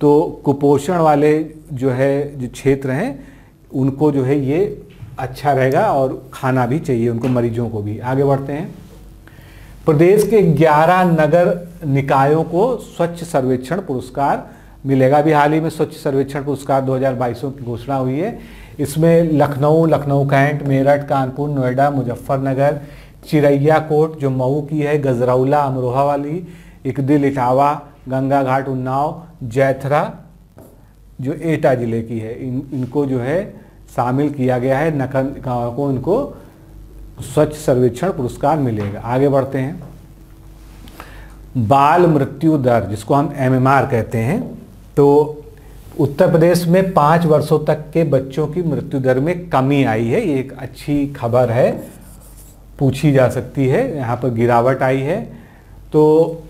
तो कुपोषण वाले जो है, जो क्षेत्र हैं, उनको जो है ये अच्छा रहेगा और खाना भी चाहिए उनको, मरीजों को भी। आगे बढ़ते हैं। प्रदेश के 11 नगर निकायों को स्वच्छ सर्वेक्षण पुरस्कार मिलेगा। भी हाल ही में स्वच्छ सर्वेक्षण पुरस्कार 2022 की घोषणा हुई है। इसमें लखनऊ लखनऊ कैंट, मेरठ, कानपुर, नोएडा, मुजफ्फरनगर, चिरैया कोट जो मऊ की है, गजरौला, अमरोहा वाली, इकदिल, इटावा, गंगा घाट, उन्नाव जैथरा, जो एटा ज़िले की है, इन, इनको जो है शामिल किया गया है नकल को इनको स्वच्छ सर्वेक्षण पुरस्कार मिलेगा। आगे बढ़ते हैं। बाल मृत्यु दर, जिसको हम एमएमआर कहते हैं तो उत्तर प्रदेश में पाँच वर्षों तक के बच्चों की मृत्यु दर में कमी आई है। ये एक अच्छी खबर है। पूछी जा सकती है। यहाँ पर गिरावट आई है। तो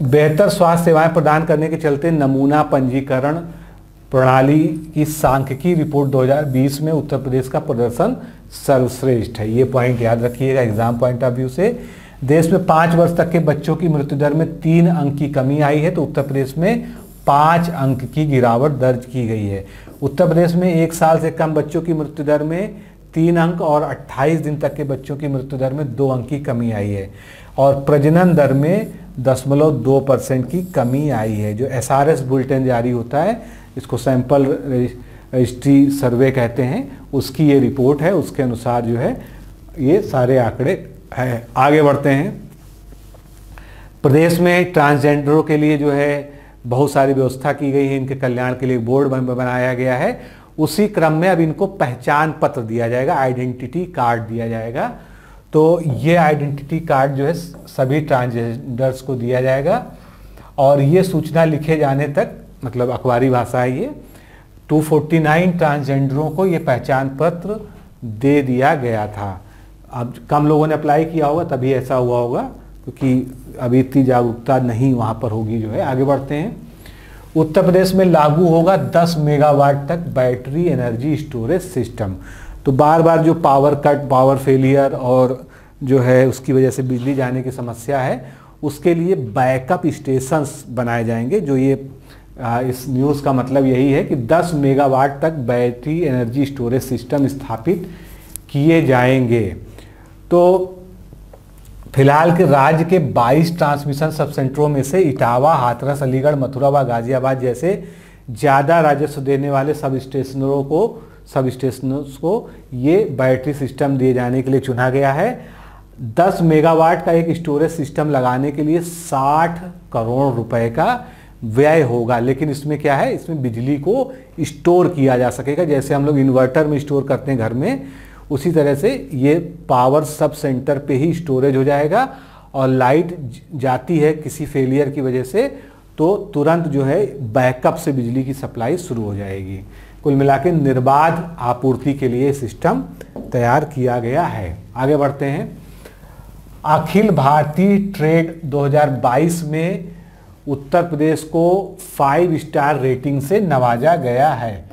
बेहतर स्वास्थ्य सेवाएँ प्रदान करने के चलते नमूना पंजीकरण प्रणाली की सांख्यिकी रिपोर्ट 2020 में उत्तर प्रदेश का प्रदर्शन सर्वश्रेष्ठ है। ये पॉइंट याद रखिएगा एग्ज़ाम पॉइंट ऑफ़ व्यू से। देश में पाँच वर्ष तक के बच्चों की मृत्यु दर में तीन अंक की कमी आई है तो उत्तर प्रदेश में पाँच अंक की गिरावट दर्ज की गई है। उत्तर प्रदेश में एक साल से कम बच्चों की मृत्यु दर में तीन अंक और 28 दिन तक के बच्चों की मृत्यु दर में दो अंक की कमी आई है। और प्रजनन दर में दशमलव दो परसेंट की कमी आई है। जो एस आर एस बुलेटिन जारी होता है, इसको सैंपल रजिस्ट्री सर्वे कहते हैं, उसकी ये रिपोर्ट है, उसके अनुसार जो है, ये सारे आंकड़े है। आगे बढ़ते हैं। प्रदेश में ट्रांसजेंडरों के लिए जो है, बहुत सारी व्यवस्था की गई है। इनके कल्याण के लिए बोर्ड बनाया गया है। उसी क्रम में अब इनको पहचान पत्र दिया जाएगा, आइडेंटिटी कार्ड दिया जाएगा। तो ये आइडेंटिटी कार्ड जो है, सभी ट्रांसजेंडर्स को दिया जाएगा। और ये सूचना लिखे जाने तक मतलब अखबारी भाषा है ये 249 ट्रांसजेंडरों को ये पहचान पत्र दे दिया गया था। अब कम लोगों ने अप्लाई किया होगा, तभी ऐसा हुआ होगा, क्योंकि अभी इतनी जागरूकता नहीं वहाँ पर होगी जो है। आगे बढ़ते हैं। उत्तर प्रदेश में लागू होगा 10 मेगावाट तक बैटरी एनर्जी स्टोरेज सिस्टम। तो बार बार जो पावर कट पावर फेलियर और जो है उसकी वजह से बिजली जाने की समस्या है उसके लिए बैकअप स्टेशंस बनाए जाएँगे जो ये आ, इस न्यूज़ का मतलब यही है कि 10 मेगावाट तक बैटरी एनर्जी स्टोरेज सिस्टम स्थापित किए जाएँगे। तो फ़िलहाल के राज्य के 22 ट्रांसमिशन सब सेंटरों में से इटावा हाथरस अलीगढ़ मथुरा व गाजियाबाद जैसे ज़्यादा राजस्व देने वाले सब स्टेशनों को सब स्टेशनों को ये बैटरी सिस्टम दिए जाने के लिए चुना गया है। 10 मेगावाट का एक स्टोरेज सिस्टम लगाने के लिए 60 करोड़ रुपए का व्यय होगा। लेकिन इसमें क्या है? इसमें बिजली को स्टोर किया जा सकेगा। जैसे हम लोग इन्वर्टर में स्टोर करते हैं घर में, उसी तरह से ये पावर सब सेंटर पे ही स्टोरेज हो जाएगा और लाइट जाती है किसी फेलियर की वजह से तो तुरंत जो है बैकअप से बिजली की सप्लाई शुरू हो जाएगी। कुल मिला के निर्बाध आपूर्ति के लिए सिस्टम तैयार किया गया है। आगे बढ़ते हैं। अखिल भारतीय ट्रेड 2022 में उत्तर प्रदेश को फाइव स्टार रेटिंग से नवाजा गया है।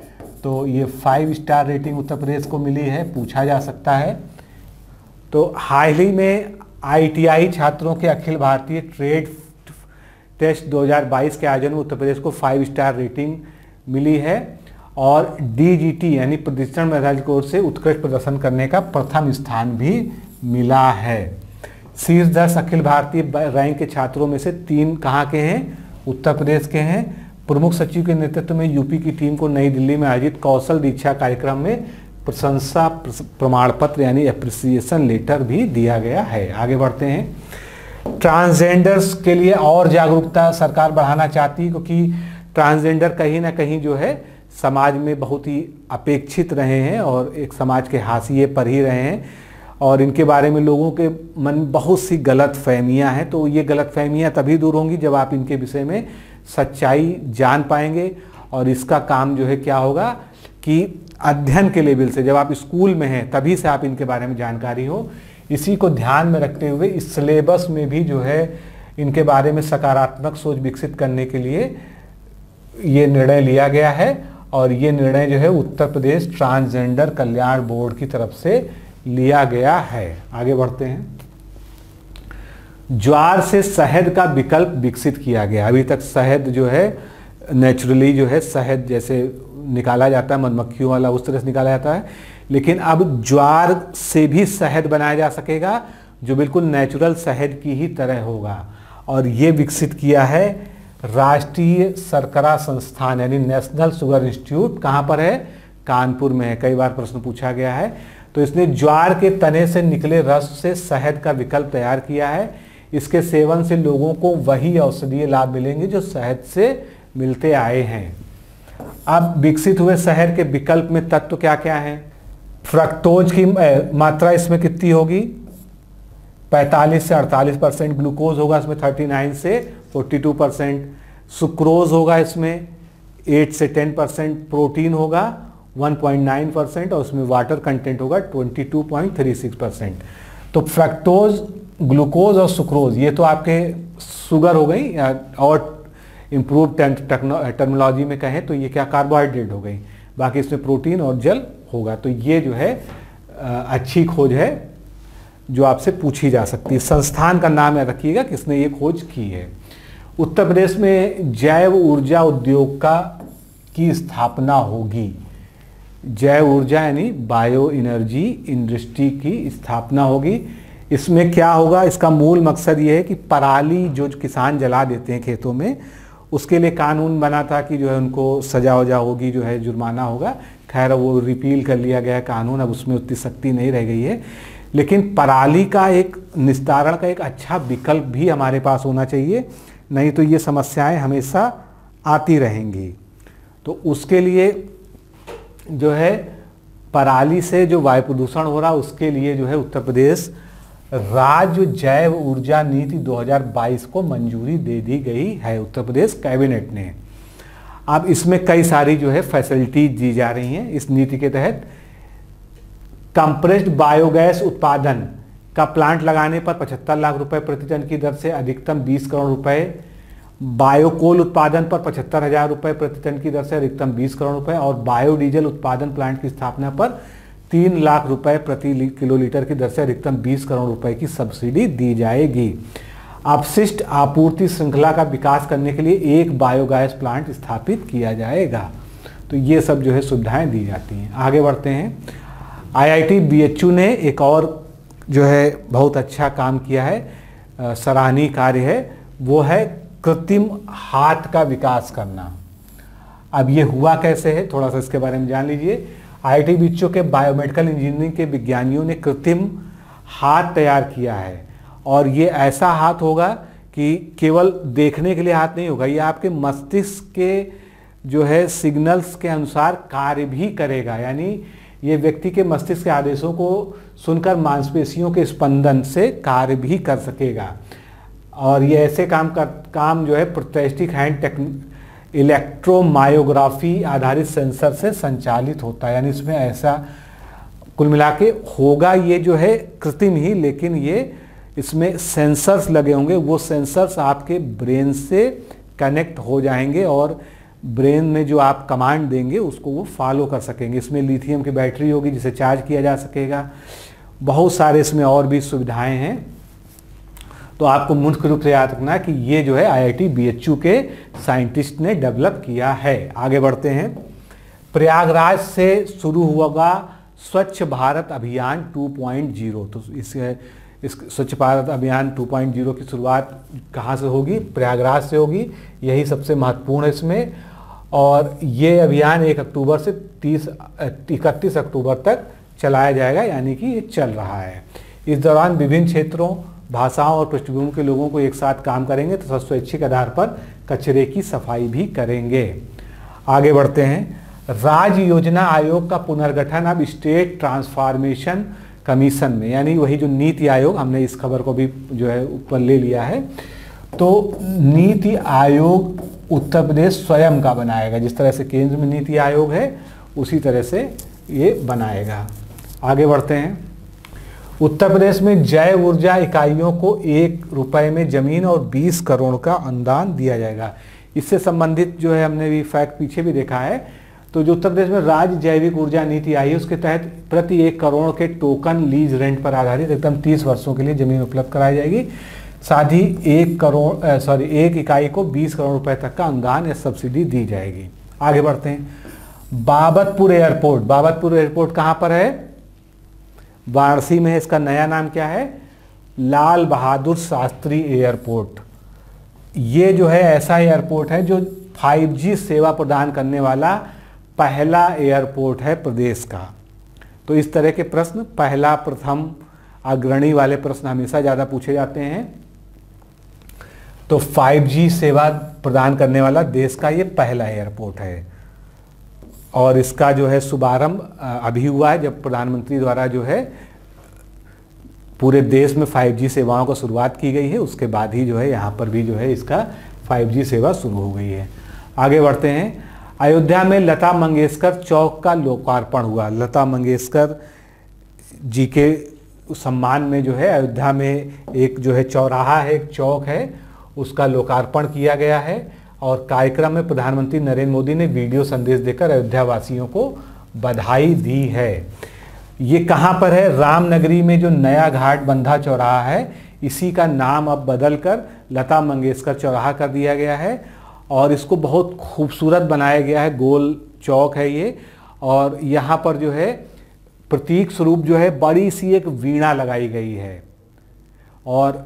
तो ये five star rating Uttar Pradesh को मिली है, पूछा जा सकता है। तो हाल ही में आईटीआई छात्रों के अखिल भारतीय ट्रेड टेस्ट 2022 के आयोजन में उत्तर प्रदेश को फाइव स्टार रेटिंग मिली है। और डीजीटी यानी प्रशिक्षण मेधावी कोर्स से उत्कृष्ट प्रदर्शन करने का प्रथम स्थान भी मिला है। शीर्ष दस अखिल भारतीय रैंक के छात्रों में से तीन कहाँ के हैं? उत्तर प्रदेश के हैं। प्रमुख सचिव के नेतृत्व में यूपी की टीम को नई दिल्ली में आयोजित कौशल दीक्षा कार्यक्रम में प्रशंसा प्रमाण पत्र यानी अप्रिसिएशन लेटर भी दिया गया है। आगे बढ़ते हैं। ट्रांसजेंडर्स के लिए और जागरूकता सरकार बढ़ाना चाहती है, क्योंकि ट्रांसजेंडर कहीं ना कहीं जो है समाज में बहुत ही अपेक्षित रहे हैं और एक समाज के हाशिए पर ही रहे हैं। और इनके बारे में लोगों के मन बहुत सी गलत फहमियाँ हैं तो ये गलत फहमियाँ तभी दूर होंगी जब आप इनके विषय में सच्चाई जान पाएँगे। और इसका काम जो है क्या होगा कि अध्ययन के लेवल से, जब आप स्कूल में हैं, तभी से आप इनके बारे में जानकारी हो। इसी को ध्यान में रखते हुए इस सिलेबस में भी जो है इनके बारे में सकारात्मक सोच विकसित करने के लिए ये निर्णय लिया गया है। और ये निर्णय जो है उत्तर प्रदेश ट्रांसजेंडर कल्याण बोर्ड की तरफ़ से लिया गया है। आगे बढ़ते हैं। ज्वार से शहद का विकल्प विकसित किया गया। अभी तक शहद जो है नेचुरली जो है, शहद जैसे निकाला जाता है, मधुमक्खियों वाला उस तरह से निकाला जाता है। लेकिन अब ज्वार से भी शहद बनाया जा सकेगा, जो बिल्कुल नेचुरल शहद की ही तरह होगा। और ये विकसित किया है राष्ट्रीय सरकरा संस्थान, यानी नेशनल शुगर इंस्टीट्यूट कहाँ पर है? कानपुर में है। कई बार प्रश्न पूछा गया है। तो इसने ज्वार के तने से निकले रस से शहद का विकल्प तैयार किया है। इसके सेवन से लोगों को वही औषधीय लाभ मिलेंगे जो शहद से मिलते आए हैं। अब विकसित हुए शहर के विकल्प में तत्व क्या क्या है? फ्रक्टोज की मात्रा इसमें कितनी होगी? 45 से 48 परसेंट ग्लूकोज होगा इसमें 39 से। 42 परसेंट सुक्रोज होगा इसमें 8 से 10 परसेंट प्रोटीन होगा 1.9 परसेंट और उसमें वाटर कंटेंट होगा 22.36 परसेंट। तो फ्रक्टोज, ग्लूकोज और सुक्रोज, ये तो आपके शुगर हो गई और इम्प्रूव टर्मिनोलॉजी में कहें तो ये क्या कार्बोहाइड्रेट हो गई, बाकी इसमें प्रोटीन और जल होगा। तो ये जो है अच्छी खोज है जो आपसे पूछी जा सकती है। संस्थान का नाम याद रखिएगा किसने ये खोज की है। उत्तर प्रदेश में जैव ऊर्जा उद्योग का, की स्थापना होगी। जैव ऊर्जा यानी बायो एनर्जी इंडस्ट्री की स्थापना होगी। इसमें क्या होगा? इसका मूल मकसद ये है कि पराली जो किसान जला देते हैं खेतों में, उसके लिए कानून बना था कि जो है उनको सजा वजा होगी, जो है जुर्माना होगा। खैर वो रिपील कर लिया गया कानून, अब उसमें उतनी सख्ती नहीं रह गई है। लेकिन पराली का एक निस्तारण का एक अच्छा विकल्प भी हमारे पास होना चाहिए। नहीं तो ये समस्याएँ हमेशा आती रहेंगी। तो उसके लिए जो है, पराली से जो वायु प्रदूषण हो रहा, उसके लिए जो है उत्तर प्रदेश राज्य जैव ऊर्जा नीति 2022 को मंजूरी दे दी गई है, उत्तर प्रदेश कैबिनेट ने। अब इसमें कई सारी जो है फैसिलिटीज़ दी जा रही हैं। इस नीति के तहत कंप्रेस्ड बायोगैस उत्पादन का प्लांट लगाने पर 75 लाख रुपए प्रति टन की दर से अधिकतम 20 करोड़ रुपए, बायोकोल उत्पादन पर पचहत्तर हज़ार रुपए प्रति टन की दर से अधिकतम 20 करोड़ रुपए और बायोडीजल उत्पादन प्लांट की स्थापना पर तीन लाख रुपए प्रति किलो लीटर की दर से अधिकतम 20 करोड़ रुपए की सब्सिडी दी जाएगी। अपशिष्ट आपूर्ति श्रृंखला का विकास करने के लिए एक बायोगैस प्लांट स्थापित किया जाएगा। तो ये सब जो है सुविधाएँ दी जाती हैं। आगे बढ़ते हैं। आईआईटी बीएचयू ने एक और जो है बहुत अच्छा काम किया है सराहनीय कार्य है, वो है कृत्रिम हाथ का विकास करना। अब ये हुआ कैसे है, थोड़ा सा इसके बारे में जान लीजिए। आईआईटी बीएचयू के बायोमेडिकल इंजीनियरिंग के विज्ञानियों ने कृत्रिम हाथ तैयार किया है। और ये ऐसा हाथ होगा कि केवल देखने के लिए हाथ नहीं होगा, ये आपके मस्तिष्क के जो है सिग्नल्स के अनुसार कार्य भी करेगा। यानी ये व्यक्ति के मस्तिष्क के आदेशों को सुनकर मांसपेशियों के स्पंदन से कार्य भी कर सकेगा। और ये ऐसे काम का काम जो है प्रोटेस्टिक हैंड टेक, इलेक्ट्रोमायोग्राफी आधारित सेंसर से संचालित होता है। यानी इसमें ऐसा कुल मिला के होगा ये जो है कृत्रिम ही, लेकिन ये इसमें सेंसर्स लगे होंगे। वो सेंसर्स आपके ब्रेन से कनेक्ट हो जाएँगे और ब्रेन में जो आप कमांड देंगे, उसको वो फॉलो कर सकेंगे। इसमें लिथियम की बैटरी होगी जिसे चार्ज किया जा सकेगा। बहुत सारे इसमें और भी सुविधाएँ हैं। तो आपको मुख्य रूप से याद रखना कि ये जो है आईआईटी बीएचयू के साइंटिस्ट ने डेवलप किया है। आगे बढ़ते हैं। प्रयागराज से शुरू होगा स्वच्छ भारत अभियान 2.0 तो इस इस स्वच्छ भारत अभियान 2.0 की शुरुआत कहाँ से होगी? प्रयागराज से होगी। यही सबसे महत्वपूर्ण है इसमें। और ये अभियान एक अक्टूबर से तीस, इकतीस अक्टूबर तक चलाया जाएगा, यानी कि ये चल रहा है। इस दौरान विभिन्न क्षेत्रों, भाषाओं और पृष्ठभूमि के लोगों को एक साथ काम करेंगे तथा तो स्वैच्छिक आधार पर कचरे की सफ़ाई भी करेंगे। आगे बढ़ते हैं। राज्य योजना आयोग का पुनर्गठन अब स्टेट ट्रांसफॉर्मेशन कमीशन में, यानी वही जो नीति आयोग, हमने इस खबर को भी जो है ऊपर ले लिया है। तो नीति आयोग उत्तर प्रदेश स्वयं का बनाएगा। जिस तरह से केंद्र में नीति आयोग है, उसी तरह से ये बनाएगा। आगे बढ़ते हैं। उत्तर प्रदेश में जैव ऊर्जा इकाइयों को एक रुपए में ज़मीन और 20 करोड़ का अनुदान दिया जाएगा। इससे संबंधित जो है, हमने भी फैक्ट पीछे भी देखा है। तो जो उत्तर प्रदेश में राज्य जैविक ऊर्जा नीति आई है, उसके तहत प्रति एक करोड़ के टोकन लीज रेंट पर आधारित एकदम तीस वर्षों के लिए ज़मीन उपलब्ध कराई जाएगी। साथ ही एक करोड़ सॉरी एक इकाई को 20 करोड़ रुपए तक का अनुदान या सब्सिडी दी जाएगी। आगे बढ़ते हैं। बाबतपुर एयरपोर्ट। बाबतपुर एयरपोर्ट कहाँ पर है? वाराणसी में इसका नया नाम क्या है? लाल बहादुर शास्त्री एयरपोर्ट। ये जो है ऐसा एयरपोर्ट है जो 5G सेवा प्रदान करने वाला पहला एयरपोर्ट है प्रदेश का। तो इस तरह के प्रश्न, पहला प्रथम अग्रणी वाले प्रश्न हमेशा ज़्यादा पूछे जाते हैं। तो 5G सेवा प्रदान करने वाला देश का ये पहला एयरपोर्ट है। और इसका जो है शुभारंभ अभी हुआ है जब प्रधानमंत्री द्वारा जो है पूरे देश में 5G सेवाओं को शुरुआत की गई है। उसके बाद ही जो है यहाँ पर भी जो है इसका 5G सेवा शुरू हो गई है। आगे बढ़ते हैं। अयोध्या में लता मंगेशकर चौक का लोकार्पण हुआ। लता मंगेशकर जी के सम्मान में जो है अयोध्या में एक जो है चौराहा है, एक चौक है। उसका लोकार्पण किया गया है और कार्यक्रम में प्रधानमंत्री नरेंद्र मोदी ने वीडियो संदेश देकर अयोध्या वासियों को बधाई दी है। ये कहाँ पर है? रामनगरी में जो नया घाट बंधा चौराहा है, इसी का नाम अब बदल कर लता मंगेशकर चौराहा कर दिया गया है और इसको बहुत खूबसूरत बनाया गया है। गोल चौक है ये और यहाँ पर जो है, प्रतीक स्वरूप जो है, बड़ी सी एक वीणा लगाई गई है और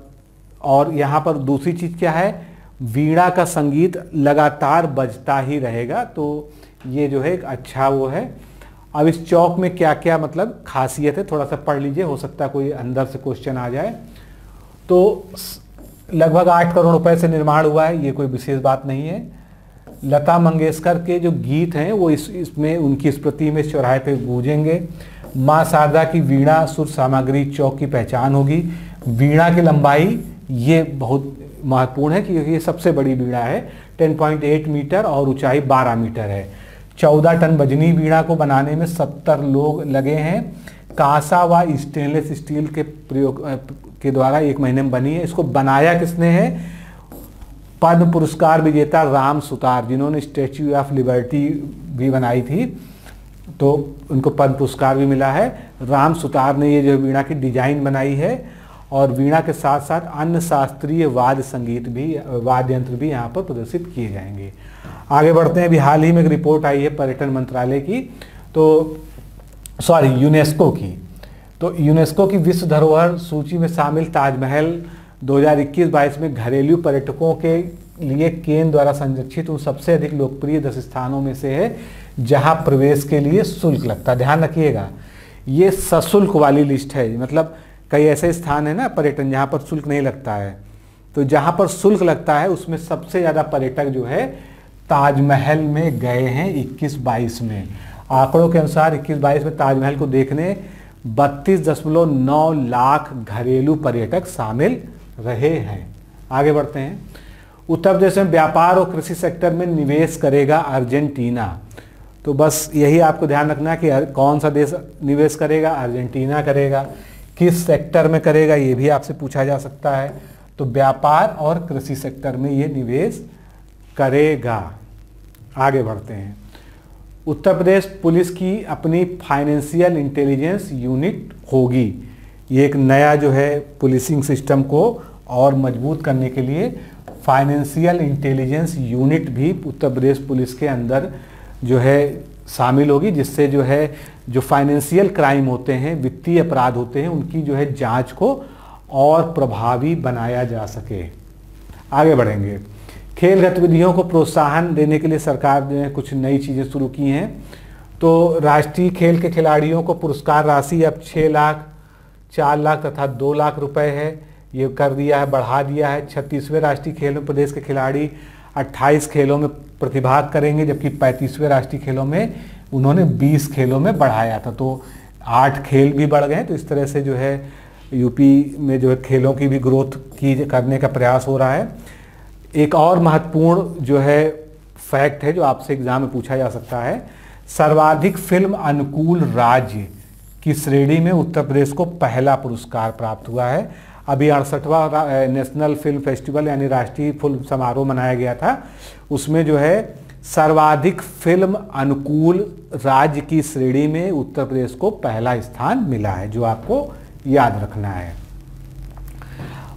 और यहाँ पर दूसरी चीज़ क्या है? वीणा का संगीत लगातार बजता ही रहेगा तो ये जो है एक अच्छा वो है। अब इस चौक में क्या क्या मतलब खासियत है? थोड़ा सा पढ़ लीजिए, हो सकता है कोई अंदर से क्वेश्चन आ जाए। तो लगभग आठ करोड़ रुपए से निर्माण हुआ है, ये कोई विशेष बात नहीं है। लता मंगेशकर के जो गीत हैं, वो इस, इसमें, उनकी स्मृति में चौराहे पे गूंजेंगे। माँ शारदा की वीणा सुर सामग्री चौक की पहचान होगी। वीणा की लंबाई ये बहुत महत्वपूर्ण है क्योंकि ये सबसे बड़ी बीड़ा है। 10.8 मीटर और ऊंचाई 12 मीटर है। 14 टन बजनी वीणा को बनाने में 70 लोग लगे हैं। कांसा व स्टेनलेस स्टील के प्रयोग के द्वारा एक महीने में बनी है। इसको बनाया किसने है? पद्म पुरस्कार विजेता राम सुतार, जिन्होंने स्टेच्यू ऑफ़ लिबर्टी भी बनाई थी। तो उनको पद्म पुरस्कार भी मिला है। राम सुतार ने ये जो वीणा की डिज़ाइन बनाई है और वीणा के साथ साथ अन्य शास्त्रीय वाद्य संगीत भी वाद्य यंत्र भी यहाँ पर प्रदर्शित किए जाएँगे। आगे बढ़ते हैं। अभी हाल ही में एक रिपोर्ट आई है पर्यटन मंत्रालय की तो सॉरी, यूनेस्को की। तो यूनेस्को की विश्व धरोहर सूची में शामिल ताजमहल 2021-22 में घरेलू पर्यटकों के लिए केंद्र द्वारा संरक्षित उन सबसे अधिक लोकप्रिय दस स्थानों में से है, जहाँ प्रवेश के लिए शुल्क लगता है। ध्यान रखिएगा, ये सशुल्क वाली लिस्ट है। मतलब कई ऐसे स्थान है ना पर्यटन जहाँ पर शुल्क नहीं लगता है। तो जहाँ पर शुल्क लगता है, उसमें सबसे ज़्यादा पर्यटक जो है, ताजमहल में गए हैं 21-22 में। आंकड़ों के अनुसार 21-22 में ताजमहल को देखने बत्तीस दशमलव नौ लाख घरेलू पर्यटक शामिल रहे हैं। आगे बढ़ते हैं। उत्तर प्रदेश में व्यापार और कृषि सेक्टर में निवेश करेगा अर्जेंटीना। तो बस यही आपको ध्यान रखना कि कौन सा देश निवेश करेगा, अर्जेंटीना करेगा। किस सेक्टर में करेगा, ये भी आपसे पूछा जा सकता है। तो व्यापार और कृषि सेक्टर में ये निवेश करेगा। आगे बढ़ते हैं। उत्तर प्रदेश पुलिस की अपनी फाइनेंशियल इंटेलिजेंस यूनिट होगी। ये एक नया जो है पुलिसिंग सिस्टम को और मज़बूत करने के लिए फाइनेंशियल इंटेलिजेंस यूनिट भी उत्तर प्रदेश पुलिस के अंदर जो है शामिल होगी, जिससे जो है, जो फाइनेंशियल क्राइम होते हैं, वित्तीय अपराध होते हैं, उनकी जो है जाँच को और प्रभावी बनाया जा सके। आगे बढ़ेंगे। खेल गतिविधियों को प्रोत्साहन देने के लिए सरकार ने कुछ नई चीज़ें शुरू की हैं। तो राष्ट्रीय खेल के खिलाड़ियों को पुरस्कार राशि अब छः लाख, चार लाख तथा दो लाख रुपए है। ये कर दिया है, बढ़ा दिया है। छत्तीसवें राष्ट्रीय खेल में प्रदेश के खिलाड़ी 28 खेलों में प्रतिभाग करेंगे, जबकि पैंतीसवें राष्ट्रीय खेलों में उन्होंने 20 खेलों में बढ़ाया था। तो आठ खेल भी बढ़ गए तो इस तरह से जो है यूपी में जो है खेलों की भी ग्रोथ की करने का प्रयास हो रहा है। एक और महत्वपूर्ण जो है फैक्ट है, जो आपसे एग्ज़ाम में पूछा जा सकता है, सर्वाधिक फ़िल्म अनुकूल राज्य की श्रेणी में उत्तर प्रदेश को पहला पुरस्कार प्राप्त हुआ है। अभी अड़सठवा नेशनल फ़िल्म फेस्टिवल यानी राष्ट्रीय फ़िल्म समारोह मनाया गया था। उसमें जो है, सर्वाधिक फ़िल्म अनुकूल राज्य की श्रेणी में उत्तर प्रदेश को पहला स्थान मिला है, जो आपको याद रखना है।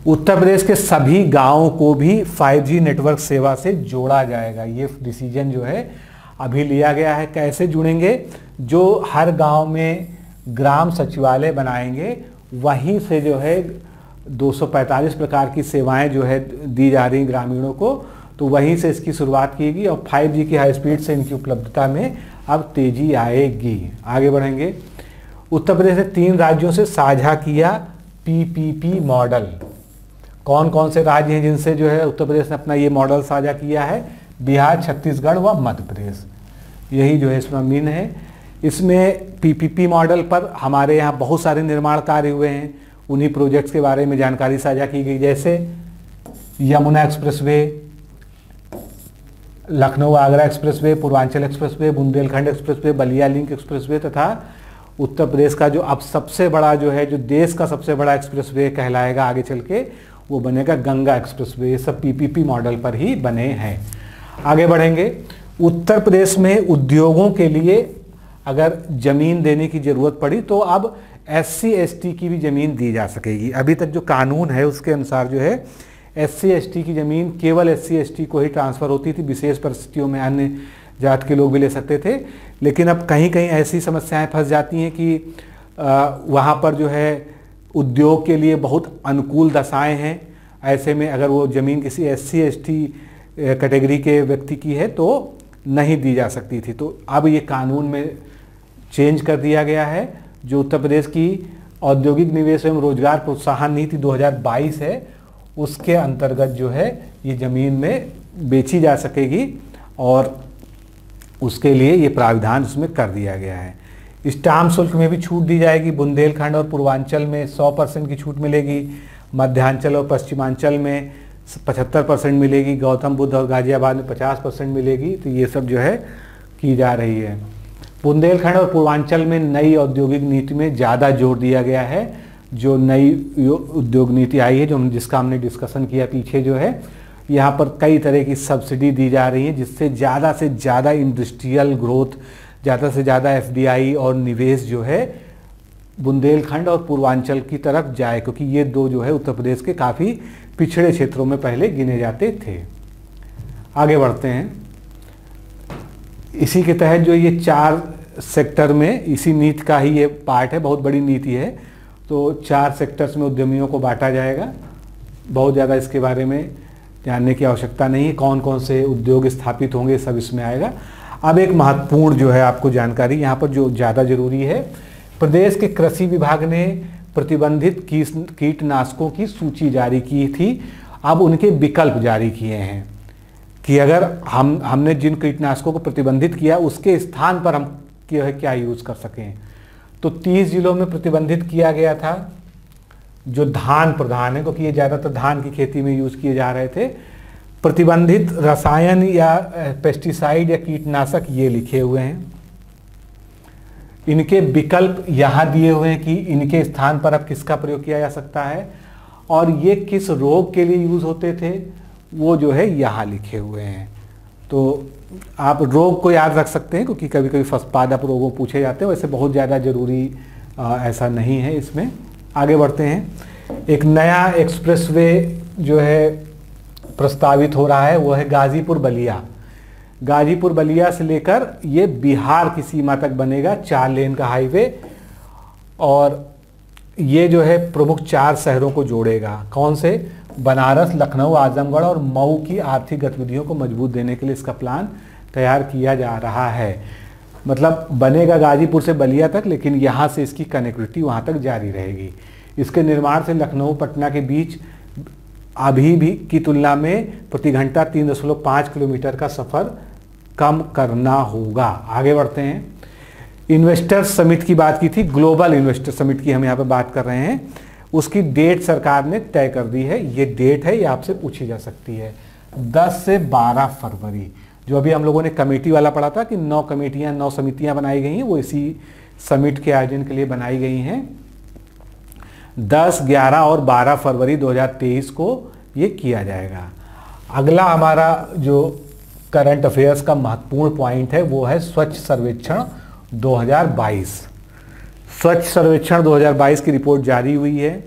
उत्तर प्रदेश के सभी गाँवों को भी 5G नेटवर्क सेवा से जोड़ा जाएगा। ये डिसीज़न जो है, अभी लिया गया है। कैसे जुड़ेंगे? जो हर गाँव में ग्राम सचिवालय बनाएँगे, वहीं से जो है 245 प्रकार की सेवाएँ जो है दी जा रही ग्रामीणों को तो वहीं से इसकी शुरुआत की गई और 5G की हाई स्पीड से इनकी उपलब्धता में अब तेज़ी आएगी। आगे बढ़ेंगे। उत्तर प्रदेश ने तीन राज्यों से साझा किया पीपीपी मॉडल कौन कौन से राज्य हैं जिनसे जो है उत्तर प्रदेश ने अपना ये मॉडल साझा किया है? बिहार, छत्तीसगढ़ व मध्य प्रदेश। यही जो है इसमें मीन है। इसमें पीपीपी मॉडल पर हमारे यहाँ बहुत सारे निर्माण कार्य हुए हैं। उन्हीं प्रोजेक्ट्स के बारे में जानकारी साझा की गई, जैसे Yamuna expressway, Lucknow Agra expressway, Purvanchal expressway, Bundelkhand expressway, Ballia link expressway तथा उत्तर प्रदेश का जो अब सबसे बड़ा जो है, जो देश का सबसे बड़ा एक्सप्रेसवे कहलाएगा आगे चल के, वो बनेगा गंगा एक्सप्रेसवे। ये सब पीपीपी मॉडल पर ही बने हैं। आगे बढ़ेंगे। उत्तर प्रदेश में उद्योगों के लिए अगर ज़मीन देने की ज़रूरत पड़ी तो अब एस सी की भी ज़मीन दी जा सकेगी। अभी तक जो कानून है उसके अनुसार जो है एस सी की ज़मीन केवल एस सी को ही ट्रांसफ़र होती थी। विशेष परिस्थितियों में अन्य जात के लोग भी ले सकते थे। लेकिन अब कहीं कहीं ऐसी समस्याएँ फंस जाती हैं कि वहाँ पर जो है उद्योग के लिए बहुत अनुकूल दशाएँ हैं। ऐसे में अगर वो ज़मीन किसी एस सी कैटेगरी के व्यक्ति की है तो नहीं दी जा सकती थी। तो अब ये कानून में चेंज कर दिया गया है, जो उत्तर प्रदेश की औद्योगिक निवेश एवं रोज़गार प्रोत्साहन नीति 2022 है, उसके अंतर्गत जो है, ये ज़मीन में बेची जा सकेगी और उसके लिए ये प्राविधान उसमें कर दिया गया है। स्टाम शुल्क में भी छूट दी जाएगी, बुंदेलखंड और पूर्वांचल में 100 परसेंट की छूट मिलेगी, मध्यांचल और पश्चिमांचल में 75 परसेंट मिलेगी, गौतम बुद्ध और गाजियाबाद में 50 परसेंट मिलेगी तो ये सब जो है, की जा रही है। बुंदेलखंड और पूर्वांचल में नई औद्योगिक नीति में ज़्यादा ज़ोर दिया गया है। जो नई उद्योग नीति आई है, जो जिसका हमने डिस्कशन किया पीछे जो है, यहाँ पर कई तरह की सब्सिडी दी जा रही है, जिससे ज़्यादा से ज़्यादा इंडस्ट्रियल ग्रोथ ज़्यादा से ज़्यादा एफ़ और निवेश जो है, बुंदेलखंड और पूर्वांचल की तरफ़ जाए, क्योंकि ये दो जो है, उत्तर प्रदेश के काफ़ी पिछड़े क्षेत्रों में पहले गिने जाते थे। आगे बढ़ते हैं। इसी के तहत जो ये चार सेक्टर में, इसी नीति का ही ये पार्ट है, बहुत बड़ी नीति है। तो चार सेक्टर्स में उद्यमियों को बांटा जाएगा। बहुत ज़्यादा इसके बारे में जानने की आवश्यकता नहीं है कौन कौन से उद्योग स्थापित होंगे, सब इसमें आएगा। अब एक महत्वपूर्ण जो है आपको जानकारी, यहाँ पर जो ज़्यादा ज़रूरी है, प्रदेश के कृषि विभाग ने प्रतिबंधित कीटनाशकों की सूची जारी की थी। अब उनके विकल्प जारी किए हैं। कि अगर हम, हमने जिन कीटनाशकों को प्रतिबंधित किया, उसके स्थान पर हम क्या यूज़ कर सकें तो 30 जिलों में प्रतिबंधित किया गया था, जो धान प्रधान है, क्योंकि ये ज़्यादातर धान की खेती में यूज़ किए जा रहे थे, प्रतिबंधित रसायन या पेस्टिसाइड या कीटनाशक ये लिखे हुए हैं। इनके विकल्प यहाँ दिए हुए हैं कि इनके स्थान पर अब किसका प्रयोग किया जा सकता है, और ये किस रोग के लिए यूज़ होते थे वो जो है यहाँ लिखे हुए हैं। तो आप रोग को याद रख सकते हैं, क्योंकि कभी कभी फसपादप रोगों पूछे जाते हैं, वैसे बहुत ज़्यादा ज़रूरी ऐसा नहीं है इसमें। आगे बढ़ते हैं। एक नया एक्सप्रेसवे जो है प्रस्तावित हो रहा है, वो है गाजीपुर बलिया। गाजीपुर बलिया से लेकर ये बिहार की सीमा तक बनेगा, चार लेन का हाईवे, और ये जो है प्रमुख चार शहरों को जोड़ेगा। कौन से? बनारस, लखनऊ, आजमगढ़ और मऊ की आर्थिक गतिविधियों को मज़बूत देने के लिए इसका प्लान तैयार किया जा रहा है। मतलब बनेगा गाजीपुर से बलिया तक, लेकिन यहाँ से इसकी कनेक्टिविटी वहाँ तक जारी रहेगी। इसके निर्माण से लखनऊ, पटना के बीच अभी भी की तुलना में प्रति घंटा तीन दशमलव पाँच किलोमीटर का सफ़र कम करना होगा। आगे बढ़ते हैं। इन्वेस्टर्स समिट की बात की थी, ग्लोबल इन्वेस्टर समिट की हम यहाँ पर बात कर रहे हैं। उसकी डेट सरकार ने तय कर दी है। ये डेट है ये आपसे पूछी जा सकती है। 10 से 12 फरवरी। जो अभी हम लोगों ने कमेटी वाला पढ़ा था कि नौ कमेटियाँ नौ समितियाँ बनाई गई हैं वो इसी समिट के आयोजन के लिए बनाई गई हैं। 10, 11 और 12 फरवरी 2023 को ये किया जाएगा। अगला हमारा जो करंट अफेयर्स का महत्वपूर्ण पॉइंट है वो है स्वच्छ सर्वेक्षण 2022 स्वच्छ सर्वेक्षण 2022 की रिपोर्ट जारी हुई है।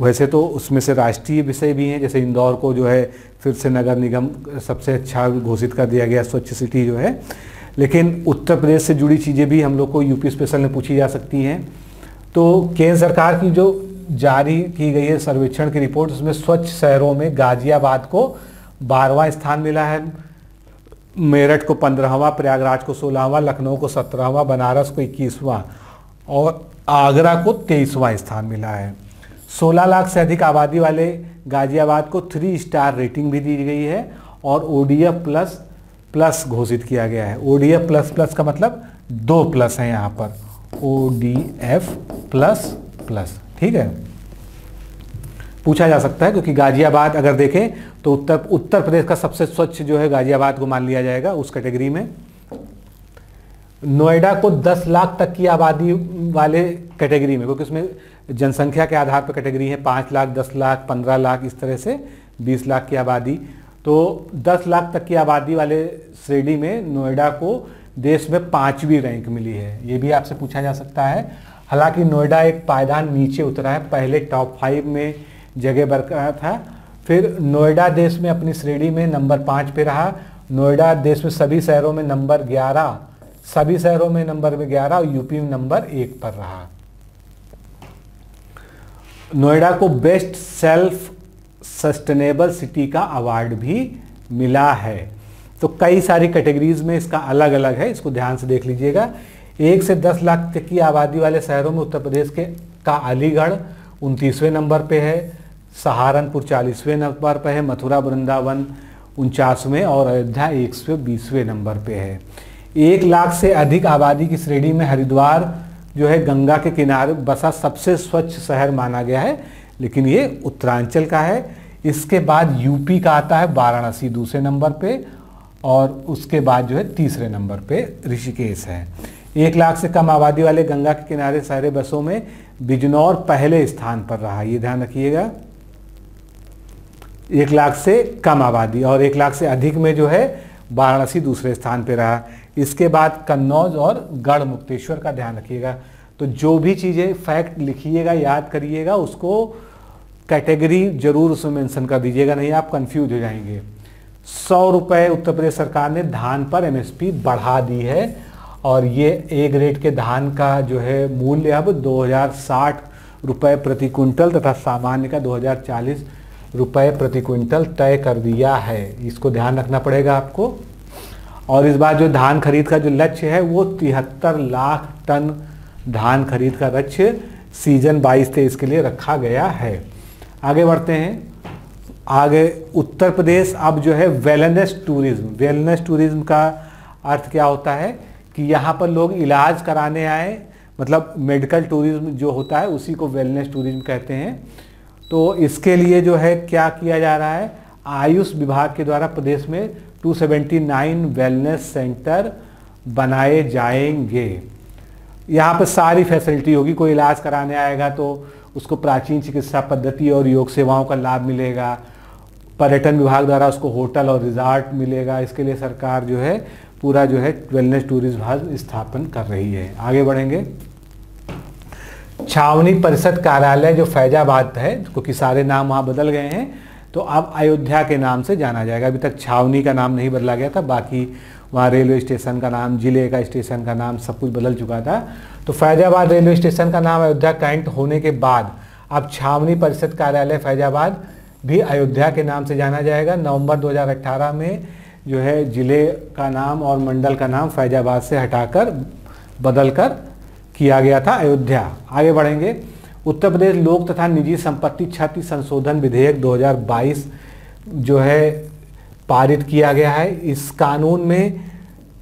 वैसे तो उसमें से राष्ट्रीय विषय भी हैं, जैसे इंदौर को जो है फिर से नगर निगम सबसे अच्छा घोषित कर दिया गया, स्वच्छ सिटी जो है। लेकिन उत्तर प्रदेश से जुड़ी चीज़ें भी हम लोग को यूपी स्पेशल में पूछी जा सकती हैं। तो केंद्र सरकार की जो जारी की गई है सर्वेक्षण की रिपोर्ट, उसमें स्वच्छ शहरों में गाजियाबाद को बारहवा स्थान मिला है। मेरठ को पंद्रहवा, प्रयागराज को सोलहवा, लखनऊ को सत्रहवा, बनारस को इक्कीसवां। और आगरा को तेईसवां स्थान मिला है। 16 लाख से अधिक आबादी वाले गाजियाबाद को थ्री स्टार रेटिंग भी दी गई है और ओडीएफ प्लस प्लस घोषित किया गया है। ओडीएफ प्लस प्लस का मतलब दो प्लस है यहाँ पर। O D F plus plus ठीक है? पूछा जा सकता है क्योंकि गाजियाबाद अगर देखें तो उत्तर उत्तर प्रदेश का सबसे स्वच्छ जो है गाजियाबाद को मान लिया जाएगा उस कैटेगरी में। नोएडा को 10 लाख तक की आबादी वाले कैटेगरी में, क्योंकि उसमें जनसंख्या के आधार पर कैटेगरी है, पाँच लाख, दस लाख, पंद्रह लाख, इस तरह से बीस लाख की आबादी। तो 10 लाख तक की आबादी वाले श्रेणी में नोएडा को देश में पांचवी रैंक मिली है। ये भी आपसे पूछा जा सकता है। हालाँकि नोएडा एक पायदान नीचे उतरा है, पहले टॉप फाइव में जगह बरकरार था। फिर नोएडा देश में अपनी श्रेणी में नंबर पाँच पे रहा। नोएडा देश में सभी शहरों में नंबर ग्यारह सभी शहरों में नंबर में ग्यारह और यूपी में नंबर एक पर रहा। नोएडा को बेस्ट सेल्फ सस्टेनेबल सिटी का अवार्ड भी मिला है। तो कई सारी कैटेगरीज में इसका अलग अलग है, इसको ध्यान से देख लीजिएगा। एक से दस लाख तक की आबादी वाले शहरों में उत्तर प्रदेश के का अलीगढ़ उनतीसवें नंबर पे है, सहारनपुर चालीसवें नंबर पे है, मथुरा, वृंदावन उनचासवें और अयोध्या एक सौ बीसवें नंबर पे है। एक लाख से अधिक आबादी की श्रेणी में हरिद्वार जो है गंगा के किनारे बसा सबसे स्वच्छ शहर माना गया है, लेकिन ये उत्तरांचल का है। इसके बाद यूपी का आता है, वाराणसी दूसरे नंबर पे, और उसके बाद जो है तीसरे नंबर पे ऋषिकेश है। एक लाख से कम आबादी वाले गंगा के किनारे सारे बसों में बिजनौर पहले स्थान पर रहा, ये ध्यान रखिएगा। एक लाख से कम आबादी और एक लाख से अधिक में जो है वाराणसी दूसरे स्थान पर रहा। इसके बाद कन्नौज और गढ़ मुक्तेश्वर का ध्यान रखिएगा। तो जो भी चीज़ें फैक्ट लिखिएगा, याद करिएगा, उसको कैटेगरी ज़रूर उसमें मेंशन कर दीजिएगा, नहीं आप कंफ्यूज हो जाएँगे। सौ रुपये उत्तर प्रदेश सरकार ने धान पर एमएसपी बढ़ा दी है और ये ए ग्रेड के धान का जो है मूल्य अब 2060 रुपए प्रति क्विंटल तथा सामान्य का 2040 रुपए प्रति क्विंटल तय कर दिया है। इसको ध्यान रखना पड़ेगा आपको। और इस बार जो धान खरीद का जो लक्ष्य है, वो तिहत्तर लाख टन धान खरीद का लक्ष्य सीज़न बाईस तेईस के लिए रखा गया है। आगे बढ़ते हैं। आगे उत्तर प्रदेश अब जो है वेलनेस टूरिज़्म वेलनेस टूरिज़्म का अर्थ क्या होता है कि यहाँ पर लोग इलाज कराने आए मतलब मेडिकल टूरिज़्म जो होता है, उसी को वेलनेस टूरिज़्म कहते हैं। तो इसके लिए जो है क्या किया जा रहा है? आयुष विभाग के द्वारा प्रदेश में 279 वेलनेस सेंटर बनाए जाएँगे। यहाँ पर सारी फैसिलिटी होगी, कोई इलाज कराने आएगा तो उसको प्राचीन चिकित्सा पद्धति और योग सेवाओं का लाभ मिलेगा। पर्यटन विभाग द्वारा उसको होटल और रिजॉर्ट मिलेगा। इसके लिए सरकार जो है, पूरा जो है वेलनेस टूरिज़्म विभाग स्थापन कर रही है। आगे बढ़ेंगे। छावनी परिषद कार्यालय जो फैजाबाद है, क्योंकि सारे नाम वहाँ बदल गए हैं तो अब अयोध्या के नाम से जाना जाएगा। अभी तक छावनी का नाम नहीं बदला गया था, बाकी वहाँ रेलवे स्टेशन का नाम, ज़िले का स्टेशन का नाम सब कुछ बदल चुका था। तो फैजाबाद रेलवे स्टेशन का नाम अयोध्या कैंट होने के बाद अब छावनी परिषद कार्यालय फैजाबाद भी अयोध्या के नाम से जाना जाएगा। नवंबर 2018 में जो है ज़िले का नाम और मंडल का नाम फैजाबाद से हटाकर, बदलकर किया गया था अयोध्या। आगे बढ़ेंगे। उत्तर प्रदेश लोक तथा निजी संपत्ति क्षति संशोधन विधेयक 2022 जो है, पारित किया गया है। इस कानून में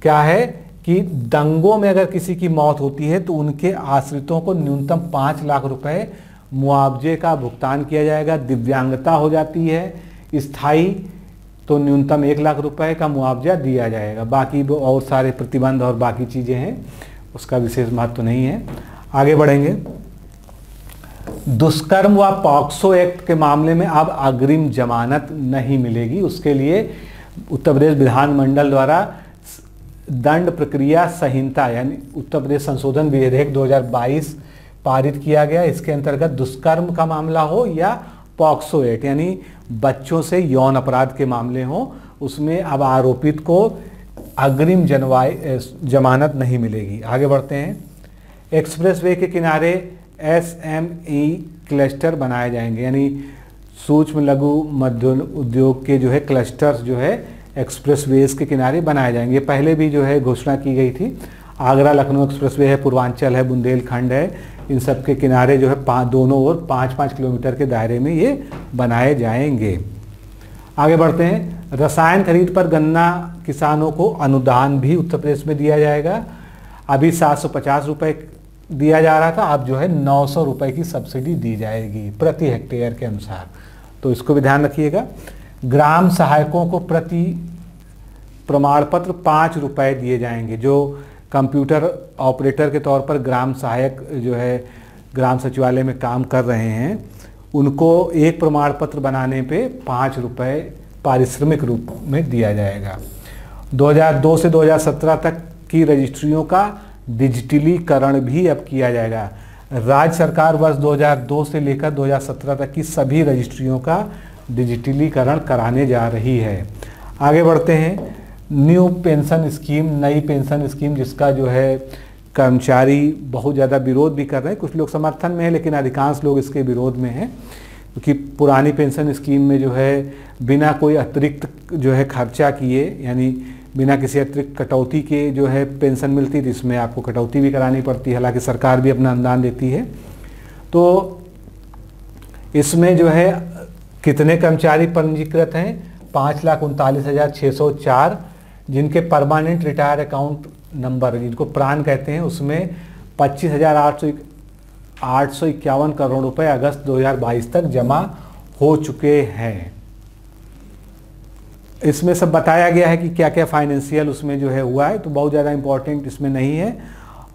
क्या है कि दंगों में अगर किसी की मौत होती है तो उनके आश्रितों को न्यूनतम पाँच लाख रुपए मुआवजे का भुगतान किया जाएगा। दिव्यांगता हो जाती है। स्थायी तो न्यूनतम एक लाख रुपए का मुआवजा दिया जाएगा। बाकी और सारे प्रतिबंध और बाकी चीज़ें हैं, उसका विशेष महत्व तो नहीं है। आगे बढ़ेंगे। दुष्कर्म व पॉक्सो एक्ट के मामले में अब अग्रिम जमानत नहीं मिलेगी। उसके लिए उत्तर प्रदेश विधानमंडल द्वारा दंड प्रक्रिया संहिता, यानी उत्तर प्रदेश संशोधन विधेयक 2022 पारित किया गया। इसके अंतर्गत दुष्कर्म का मामला हो या पॉक्सो एक्ट, यानी बच्चों से यौन अपराध के मामले हो, उसमें अब आरोपित को अग्रिम जनवाई जमानत नहीं मिलेगी। आगे बढ़ते हैं। एक्सप्रेसवे के किनारे एस एम ई क्लस्टर बनाए जाएँगे, यानी सूक्ष्म, लघु मध्य उद्योग के जो है क्लस्टर्स जो है एक्सप्रेसवेज के किनारे बनाए जाएँगे। पहले भी जो है घोषणा की गई थी। आगरा, लखनऊ एक्सप्रेसवे है, पूर्वांचल है, बुंदेलखंड है, इन सब के किनारे जो है पाँच दोनों ओर पाँच पाँच किलोमीटर के दायरे में ये बनाए जाएँगे। आगे बढ़ते हैं। रसायन खरीद पर गन्ना किसानों को अनुदान भी उत्तर प्रदेश में दिया जाएगा। अभी सात सौ पचास रुपये दिया जा रहा था अब जो है नौ सौ रुपये की सब्सिडी दी जाएगी प्रति हेक्टेयर के अनुसार। तो इसको भी ध्यान रखिएगा। ग्राम सहायकों को प्रति प्रमाण पत्र पाँच रुपये दिए जाएँगे, जो कंप्यूटर ऑपरेटर के तौर पर ग्राम सहायक जो है ग्राम सचिवालय में काम कर रहे हैं, उनको एक प्रमाण पत्र बनाने पे पाँच रुपये पारिश्रमिक रूप में दिया जाएगा। 2002 से 2017 तक की रजिस्ट्रियों का डिजिटलीकरण भी अब किया जाएगा। राज्य सरकार वर्ष 2002 से लेकर 2017 तक की सभी रजिस्ट्रियों का डिजिटलीकरण कराने जा रही है। आगे बढ़ते हैं। न्यू पेंशन स्कीम, नई पेंशन स्कीम जिसका जो है कर्मचारी बहुत ज़्यादा विरोध भी कर रहे हैं। कुछ लोग समर्थन में हैं, लेकिन अधिकांश लोग इसके विरोध में हैं। क्योंकि पुरानी पेंशन स्कीम में जो है बिना कोई अतिरिक्त जो है खर्चा किए, यानी बिना किसी अतिरिक्त कटौती के जो है पेंशन मिलती थी, इसमें आपको कटौती भी करानी पड़ती है। हालाँकि सरकार भी अपना अनुदान देती है। तो इसमें जो है कितने कर्मचारी पंजीकृत हैं? पाँच लाख उनतालीस हज़ार छः सौ चार, जिनके परमानेंट रिटायर अकाउंट नंबर जिनको प्राण कहते हैं, उसमें पच्चीस हज़ार आठ सौ आठ सौ इक्यावन करोड़ रुपए अगस्त 2022 तक जमा हो चुके हैं। इसमें सब बताया गया है कि क्या क्या फाइनेंशियल उसमें जो है हुआ है तो बहुत ज़्यादा इंपॉर्टेंट इसमें नहीं है।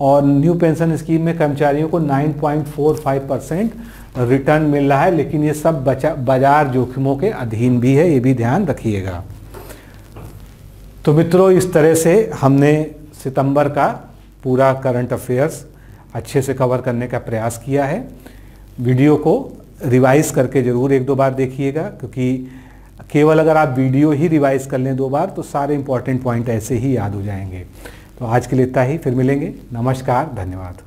और न्यू पेंशन स्कीम में कर्मचारियों को 9.45 परसेंट रिटर्न मिल रहा है, लेकिन ये सब बचा, बाज़ार जोखिमों के अधीन भी है, ये भी ध्यान रखिएगा। तो मित्रों, इस तरह से हमने सितंबर का पूरा करंट अफेयर्स अच्छे से कवर करने का प्रयास किया है। वीडियो को रिवाइज करके ज़रूर एक दो बार देखिएगा, क्योंकि केवल अगर आप वीडियो ही रिवाइज कर लें दो बार तो सारे इंपॉर्टेंट पॉइंट ऐसे ही याद हो जाएँगे। तो आज के लिए इतना ही, फिर मिलेंगे। नमस्कार, धन्यवाद।